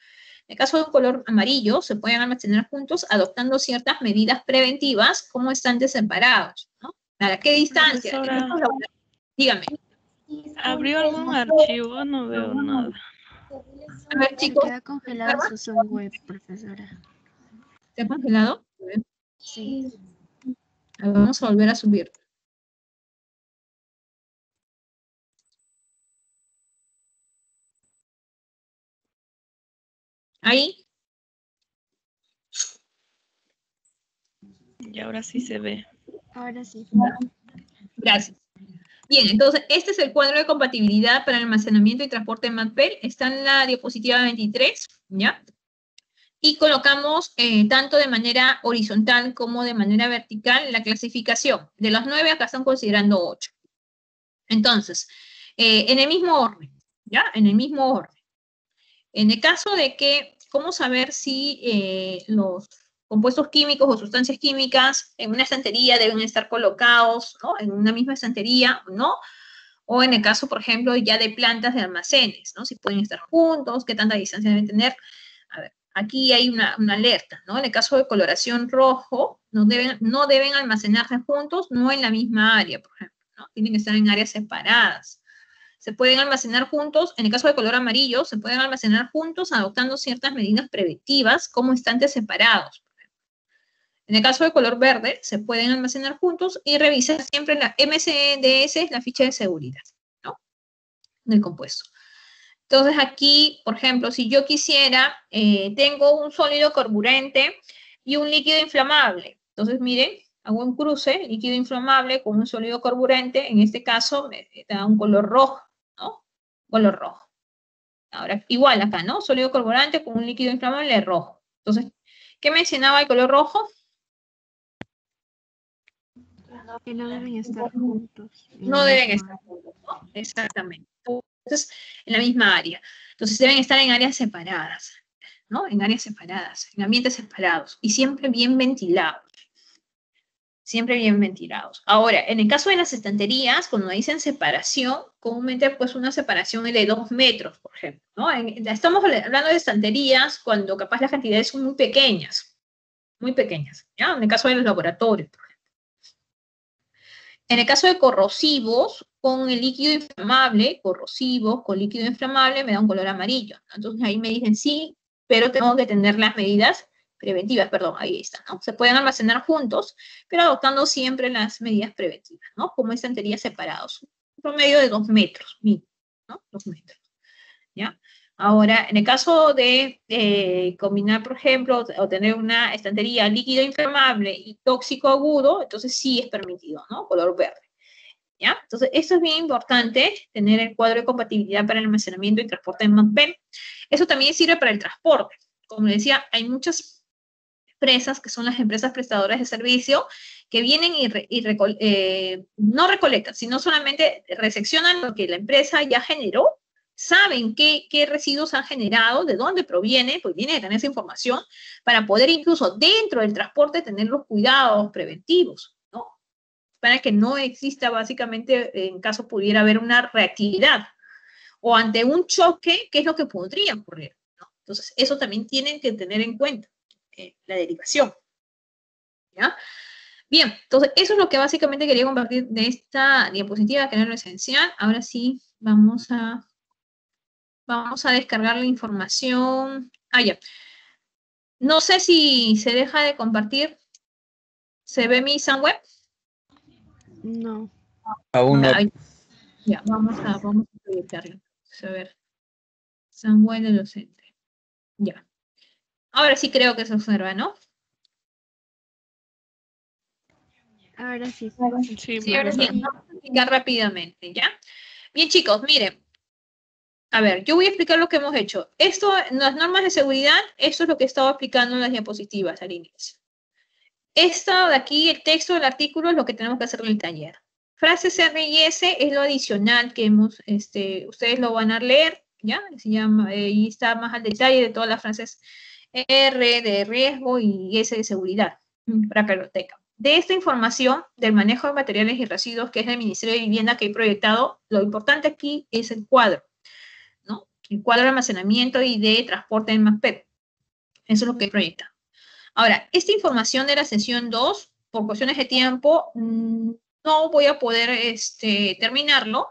S2: En el caso de un color amarillo, se pueden almacenar juntos adoptando ciertas medidas preventivas como estantes separados. ¿no? ¿A qué distancia? Dígame.
S7: ¿Abrió algún archivo? No veo nada.
S2: A ver, chicos.
S1: Queda congelado su web, profesora.
S2: ¿Se ha congelado?
S1: Sí.
S2: vamos a volver a subir. Ahí.
S7: Y ahora sí se ve.
S1: Ahora sí.
S2: Gracias. Bien, entonces, este es el cuadro de compatibilidad para almacenamiento y transporte de MATPEL. Está en la diapositiva 23, ¿ya? Y colocamos eh, tanto de manera horizontal como de manera vertical la clasificación. De los nueve, acá están considerando ocho. Entonces, eh, en el mismo orden, ¿ya? En el mismo orden. En el caso de que, ¿cómo saber si eh, los compuestos químicos o sustancias químicas en una estantería deben estar colocados ¿no? en una misma estantería, ¿no? O en el caso, por ejemplo, ya de plantas de almacenes, ¿no? Si pueden estar juntos, qué tanta distancia deben tener. A ver, aquí hay una, alerta, ¿no? En el caso de coloración rojo, no deben, no deben almacenarse juntos, no en la misma área, por ejemplo, ¿no? Tienen que estar en áreas separadas. Se pueden almacenar juntos, en el caso de color amarillo, se pueden almacenar juntos adoptando ciertas medidas preventivas como estantes separados, en el caso de color verde, se pueden almacenar juntos y revisar siempre la MCDS, la ficha de seguridad, ¿no? Del compuesto. Entonces aquí, por ejemplo, si yo quisiera, eh, tengo un sólido carburante y un líquido inflamable. Entonces, miren, hago un cruce, líquido inflamable con un sólido carburante, en este caso me da un color rojo, ¿no? Color rojo. Ahora, igual acá, ¿no? Sólido carburante con un líquido inflamable rojo. Entonces, ¿qué mencionaba el color rojo?
S1: Que no deben estar juntos.
S2: No deben estar juntos, ¿no? Exactamente. Entonces, en la misma área. Entonces, deben estar en áreas separadas, ¿no? En áreas separadas, en ambientes separados y siempre bien ventilados. siempre bien ventilados. Ahora, en el caso de las estanterías, cuando dicen separación, comúnmente pues una separación es de dos metros, por ejemplo, ¿no? estamos hablando de estanterías cuando capaz las cantidades son muy pequeñas, muy pequeñas, ¿ya? En el caso de los laboratorios, por. En el caso de corrosivos, con el líquido inflamable, corrosivos con líquido inflamable, me da un color amarillo. Entonces ahí me dicen sí, pero tengo que tener las medidas preventivas, perdón, ahí está, ¿no? Se pueden almacenar juntos, pero adoptando siempre las medidas preventivas, ¿no? Como estanterías separados, un promedio de dos metros, ¿no? Dos metros, ¿ya? Ahora, en el caso de eh, combinar, por ejemplo, o tener una estantería líquido inflamable y tóxico agudo, entonces sí es permitido, ¿no? Color verde. ¿Ya? Entonces, esto es bien importante, tener el cuadro de compatibilidad para el almacenamiento y transporte en MACBEM. Eso también sirve para el transporte. Como decía, hay muchas empresas, que son las empresas prestadoras de servicio, que vienen y, eh, no recolectan, sino solamente reseccionan lo que la empresa ya generó, saben qué, qué residuos han generado, de dónde proviene, pues viene de tener esa información, para poder incluso dentro del transporte tener los cuidados preventivos, ¿no? Para que no exista básicamente, en caso pudiera haber una reactividad o ante un choque, ¿qué es lo que podría ocurrir? Entonces, eso también tienen que tener en cuenta. Eh, la derivación. ¿Ya? Bien, entonces eso es lo que básicamente quería compartir de esta diapositiva, que era lo esencial. Ahora sí, vamos a, vamos a descargar la información. Ah, ya. No sé si se deja de compartir. ¿Se ve mi Sunweb?
S7: No.
S6: Aún no.
S2: Ya, vamos a, vamos a proyectarlo. A ver. Sunweb de docente. Ya. Ahora sí creo que se observa, ¿no?
S1: Ahora sí.
S2: Sí, ahora sí. Vamos a explicar rápidamente, ¿ya? Bien, chicos, miren. A ver, yo voy a explicar lo que hemos hecho. Esto, las normas de seguridad, esto es lo que estaba explicando en las diapositivas al inicio. Esta de aquí, el texto del artículo, es lo que tenemos que hacer en el taller. Frases R y S es lo adicional que hemos, este, ustedes lo van a leer, ¿ya? Se llama, eh, y está más al detalle de todas las frases R de riesgo y S de seguridad para que lo tengan. De esta información del manejo de materiales y residuos, que es del Ministerio de Vivienda que he proyectado, lo importante aquí es el cuadro. El cuadro de almacenamiento y de transporte en MASPEP. Eso es lo que he proyectado. Ahora, esta información de la sesión 2, por cuestiones de tiempo, mm, no voy a poder este, terminarlo,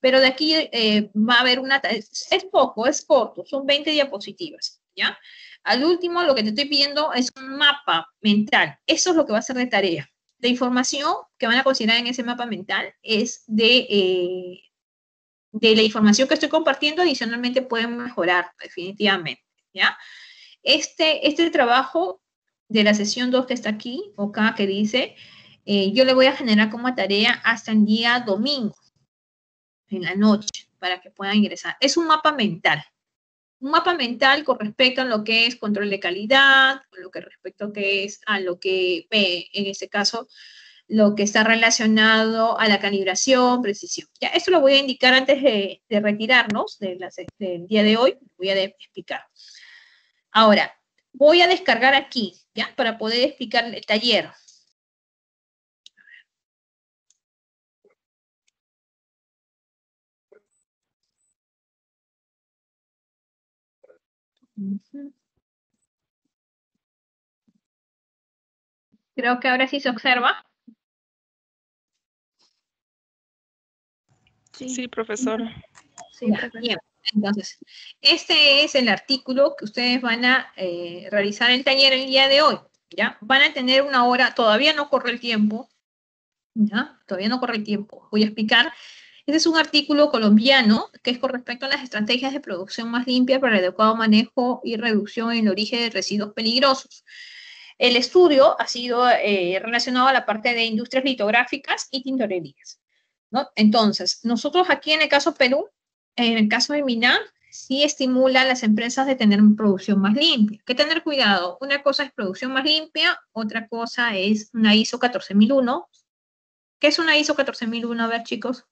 S2: pero de aquí eh, va a haber una, es, es poco, es corto, son 20 diapositivas, ¿ya? Al último, lo que te estoy pidiendo es un mapa mental. Eso es lo que va a ser de tarea. La información que van a considerar en ese mapa mental es de, eh, de la información que estoy compartiendo, adicionalmente pueden mejorar definitivamente, ¿ya? Este, este trabajo de la sesión 2 que está aquí, o acá que dice, eh, yo le voy a generar como tarea hasta el día domingo, en la noche, para que puedan ingresar. Es un mapa mental, un mapa mental con respecto a lo que es control de calidad, con lo que respecto a, que es a lo que, en este caso, lo que está relacionado a la calibración, precisión. Ya, esto lo voy a indicar antes de, retirarnos del día de hoy, voy a explicar. Ahora, voy a descargar aquí, ¿ya? Para poder explicar el taller. Creo que ahora sí se observa.
S7: Sí, profesora.
S2: Sí, bien. Entonces, este es el artículo que ustedes van a eh, realizar el taller el día de hoy. ¿ya? Van a tener una hora, todavía no corre el tiempo, ¿ya? Todavía no corre el tiempo. Voy a explicar este es un artículo colombiano que es con respecto a las estrategias de producción más limpia para el adecuado manejo y reducción en el origen de residuos peligrosos. El estudio ha sido eh, relacionado a la parte de industrias litográficas y tintorerías. ¿No? Entonces, nosotros aquí en el caso Perú, en el caso de Mina, sí estimula a las empresas de tener producción más limpia. que tener cuidado. Una cosa es producción más limpia, otra cosa es una ISO 14001. ¿Qué es una ISO 14001? A ver, chicos.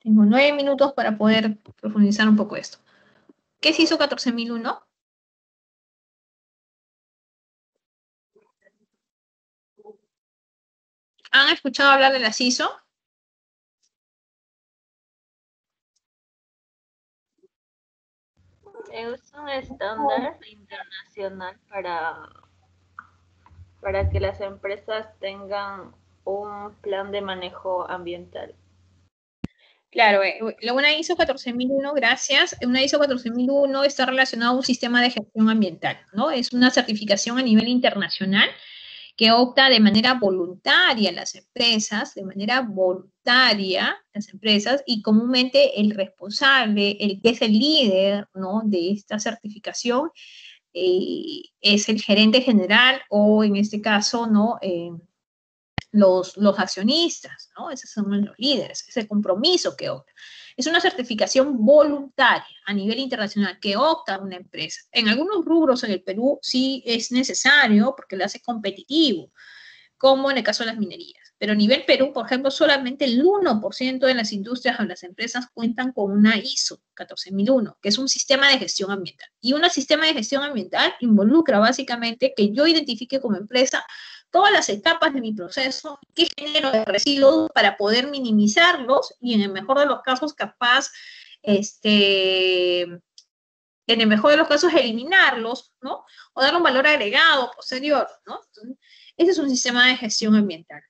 S2: Tengo nueve minutos para poder profundizar un poco esto. ¿Qué es ISO 14001? ¿Han escuchado hablar de la CISO?
S5: Es un estándar internacional para, para que las empresas tengan un plan de manejo ambiental.
S2: Claro, eh, una ISO 14001, gracias. Una ISO 14001 está relacionada a un sistema de gestión ambiental, ¿no? Es una certificación a nivel internacional que opta de manera voluntaria las empresas, de manera voluntaria las empresas, y comúnmente el responsable, el que es el líder ¿no? de esta certificación, eh, es el gerente general o en este caso, ¿no? Eh, los, los accionistas, ¿no? Esos son los líderes, ese compromiso que opta. Es una certificación voluntaria a nivel internacional que opta una empresa. En algunos rubros en el Perú sí es necesario porque lo hace competitivo, como en el caso de las minerías. Pero a nivel Perú, por ejemplo, solamente el 1% de las industrias o las empresas cuentan con una ISO 14001, que es un sistema de gestión ambiental. Y un sistema de gestión ambiental involucra básicamente que yo identifique como empresa todas las etapas de mi proceso, qué genero de residuos para poder minimizarlos y en el mejor de los casos capaz, este, en el mejor de los casos eliminarlos, ¿no? O dar un valor agregado posterior, ¿no? ese es un sistema de gestión ambiental.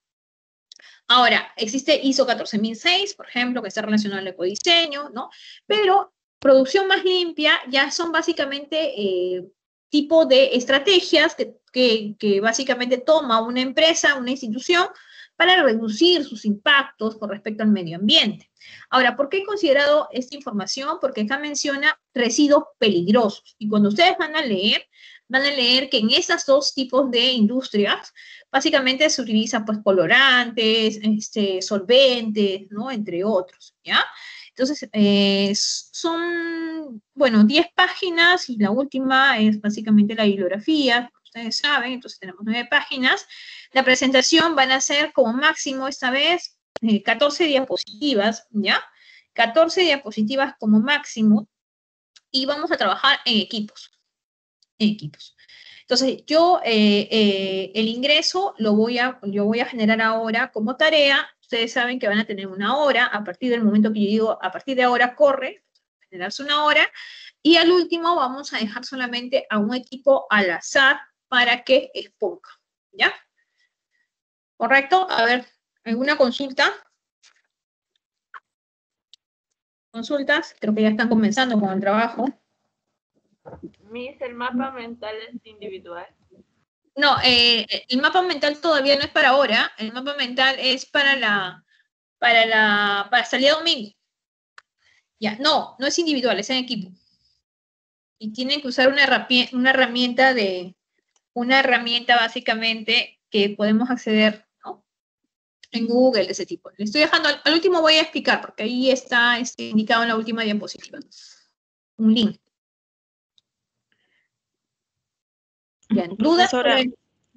S2: Ahora, existe ISO 14006, por ejemplo, que está relacionado al ecodiseño, ¿no? Pero producción más limpia ya son básicamente eh, tipo de estrategias que, básicamente toma una empresa, una institución, para reducir sus impactos con respecto al medio ambiente. Ahora, ¿por qué he considerado esta información? Porque acá menciona residuos peligrosos. Y cuando ustedes van a leer, van a leer que en esos dos tipos de industrias, básicamente se utilizan pues colorantes, este, solventes, ¿no? Entre otros, ¿ya? Entonces, eh, son, bueno, 10 páginas y la última es básicamente la bibliografía, ustedes saben, entonces tenemos 9 páginas. La presentación van a ser como máximo esta vez 14 eh, diapositivas, ¿ya? 14 diapositivas como máximo y vamos a trabajar en equipos, equipos. Entonces, yo eh, el ingreso lo voy a, yo voy a generar ahora como tarea ustedes saben que van a tener una hora, a partir del momento que yo digo, a partir de ahora corre, generarse una hora, y al último vamos a dejar solamente a un equipo al azar para que exponga, ¿ya? ¿Correcto? A ver, ¿alguna consulta? ¿Consultas? Creo que ya están comenzando con el trabajo.
S5: Miss, el mapa mental es individual.
S2: No, eh, el mapa mental todavía no es para ahora. El mapa mental es para la, para la, para salir domingo. Ya, no, no es individual, es en equipo. Y tienen que usar una una herramienta de, una herramienta básicamente que podemos acceder, ¿no? En Google, ese tipo. Le estoy dejando, al, último voy a explicar, porque ahí está este, indicado en la última diapositiva. Un link. Bien, ¿dudas sobre el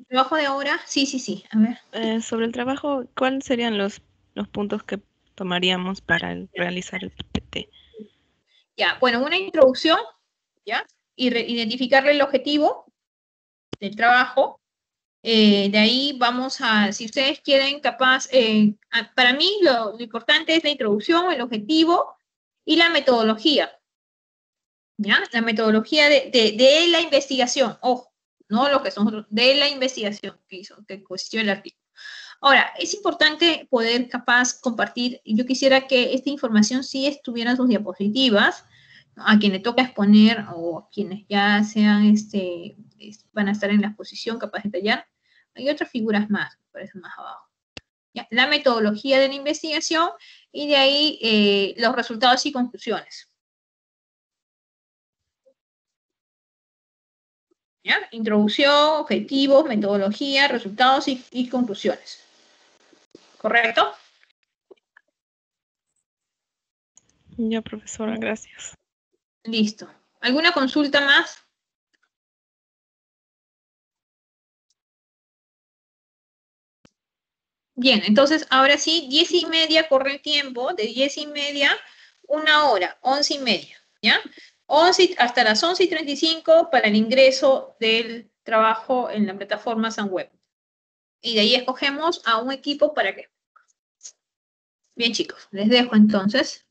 S2: trabajo de ahora? Sí, sí, sí, a ver.
S7: Eh, sobre el trabajo, ¿cuáles serían los, los puntos que tomaríamos para realizar el PPT?
S2: Ya, bueno, una introducción, ¿ya? Y identificarle el objetivo del trabajo. Eh, de ahí vamos a, si ustedes quieren, capaz, eh, para mí lo, importante es la introducción, el objetivo y la metodología. ¿Ya? La metodología de, de la investigación, ojo no lo que son de la investigación que hizo, que consistió el artículo. Ahora, es importante poder capaz compartir, yo quisiera que esta información sí estuviera en sus diapositivas, a quien le toca exponer o a quienes ya sean, este, van a estar en la exposición capaz de detallar. Hay otras figuras más, parece más abajo. la metodología de la investigación y de ahí eh, los resultados y conclusiones. Introducción, objetivos, metodología, resultados y, conclusiones. ¿Correcto?
S7: Ya, profesora, gracias.
S2: Listo. ¿Alguna consulta más? Bien, entonces ahora sí, diez y media corre el tiempo, de diez y media, una hora, once y media, ¿ya? hasta las 11 y 35 para el ingreso del trabajo en la plataforma Web. y de ahí escogemos a un equipo para que... Bien chicos, les dejo entonces.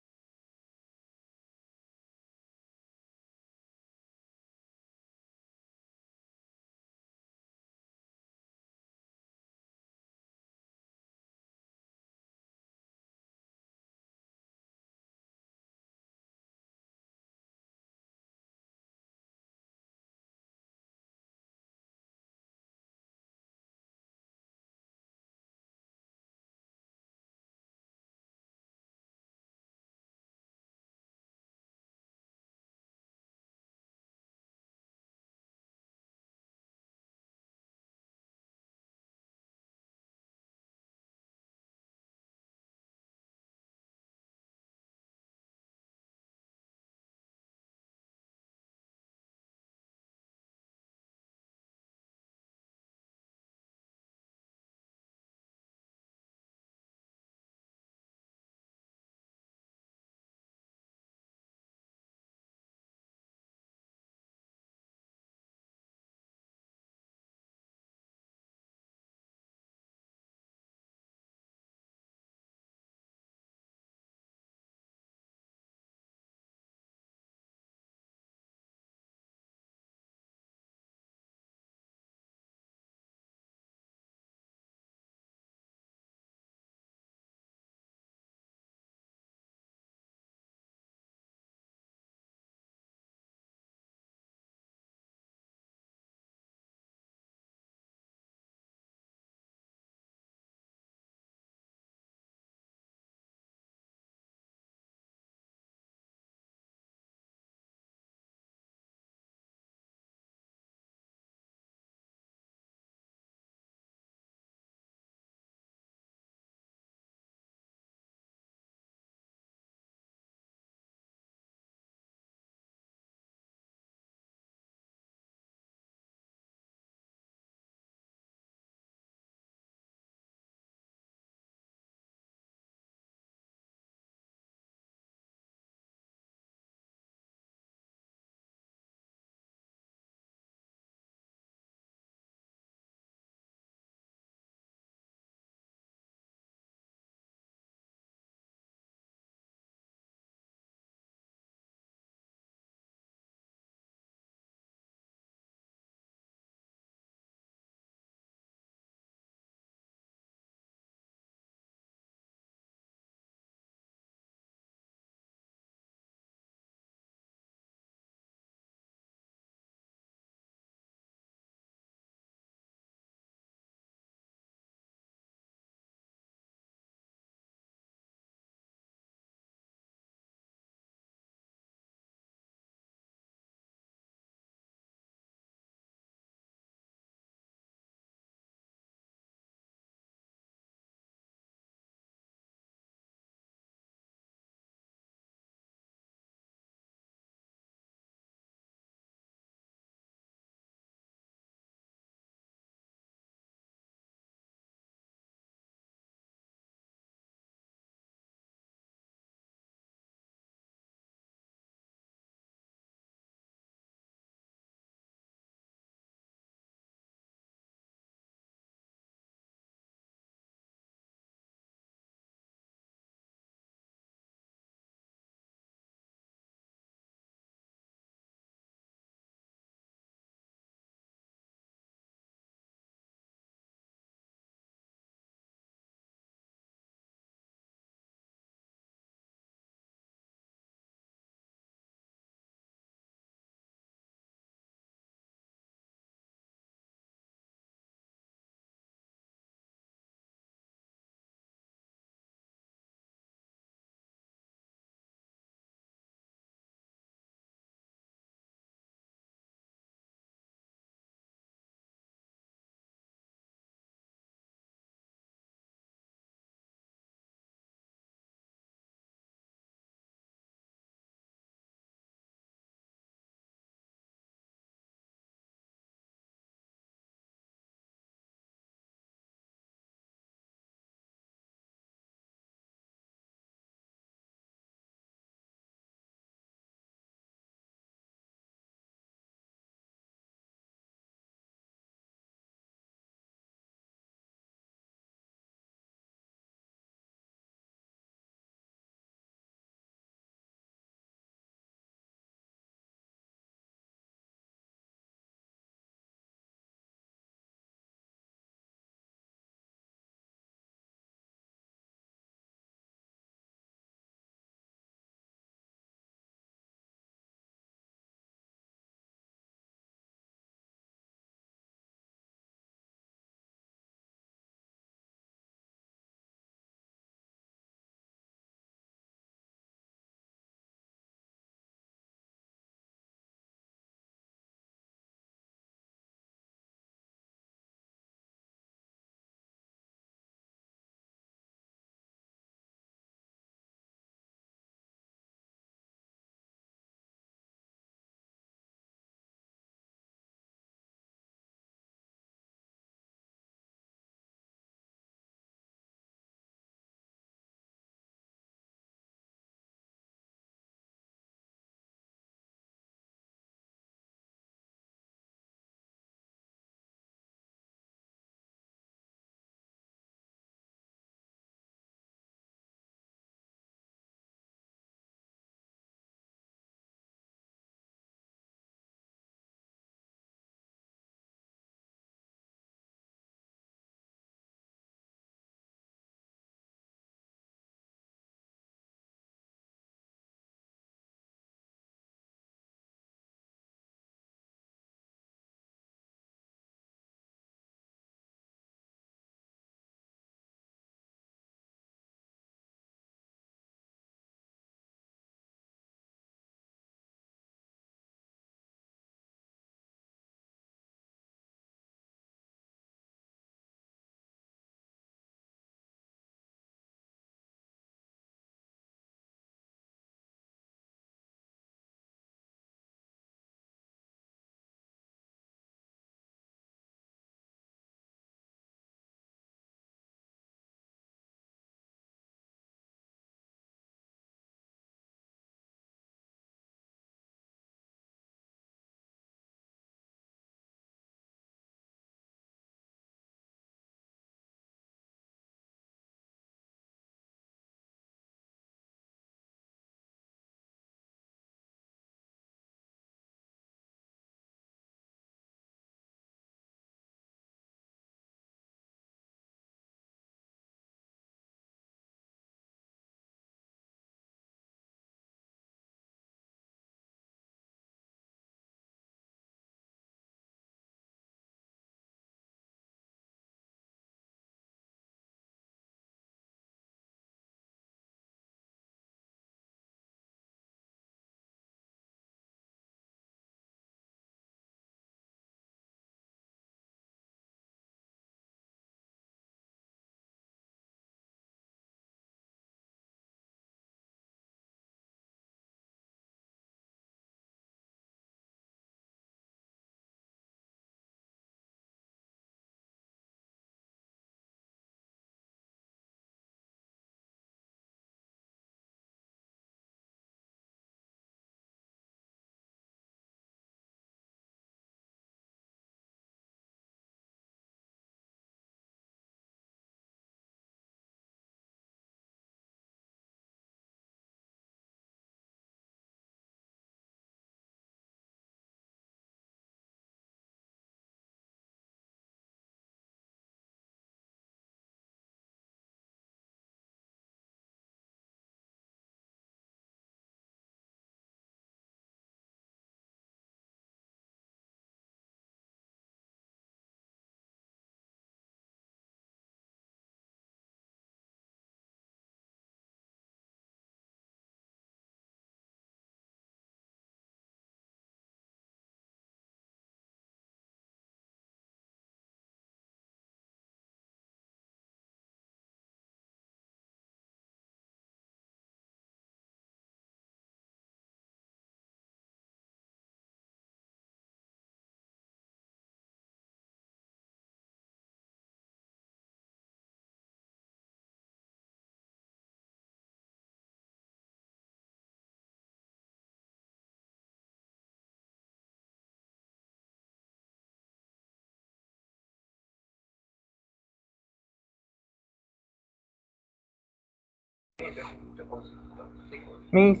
S8: Miss.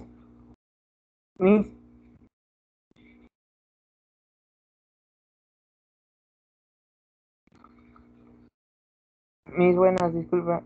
S8: Miss. Mis buenas, disculpa.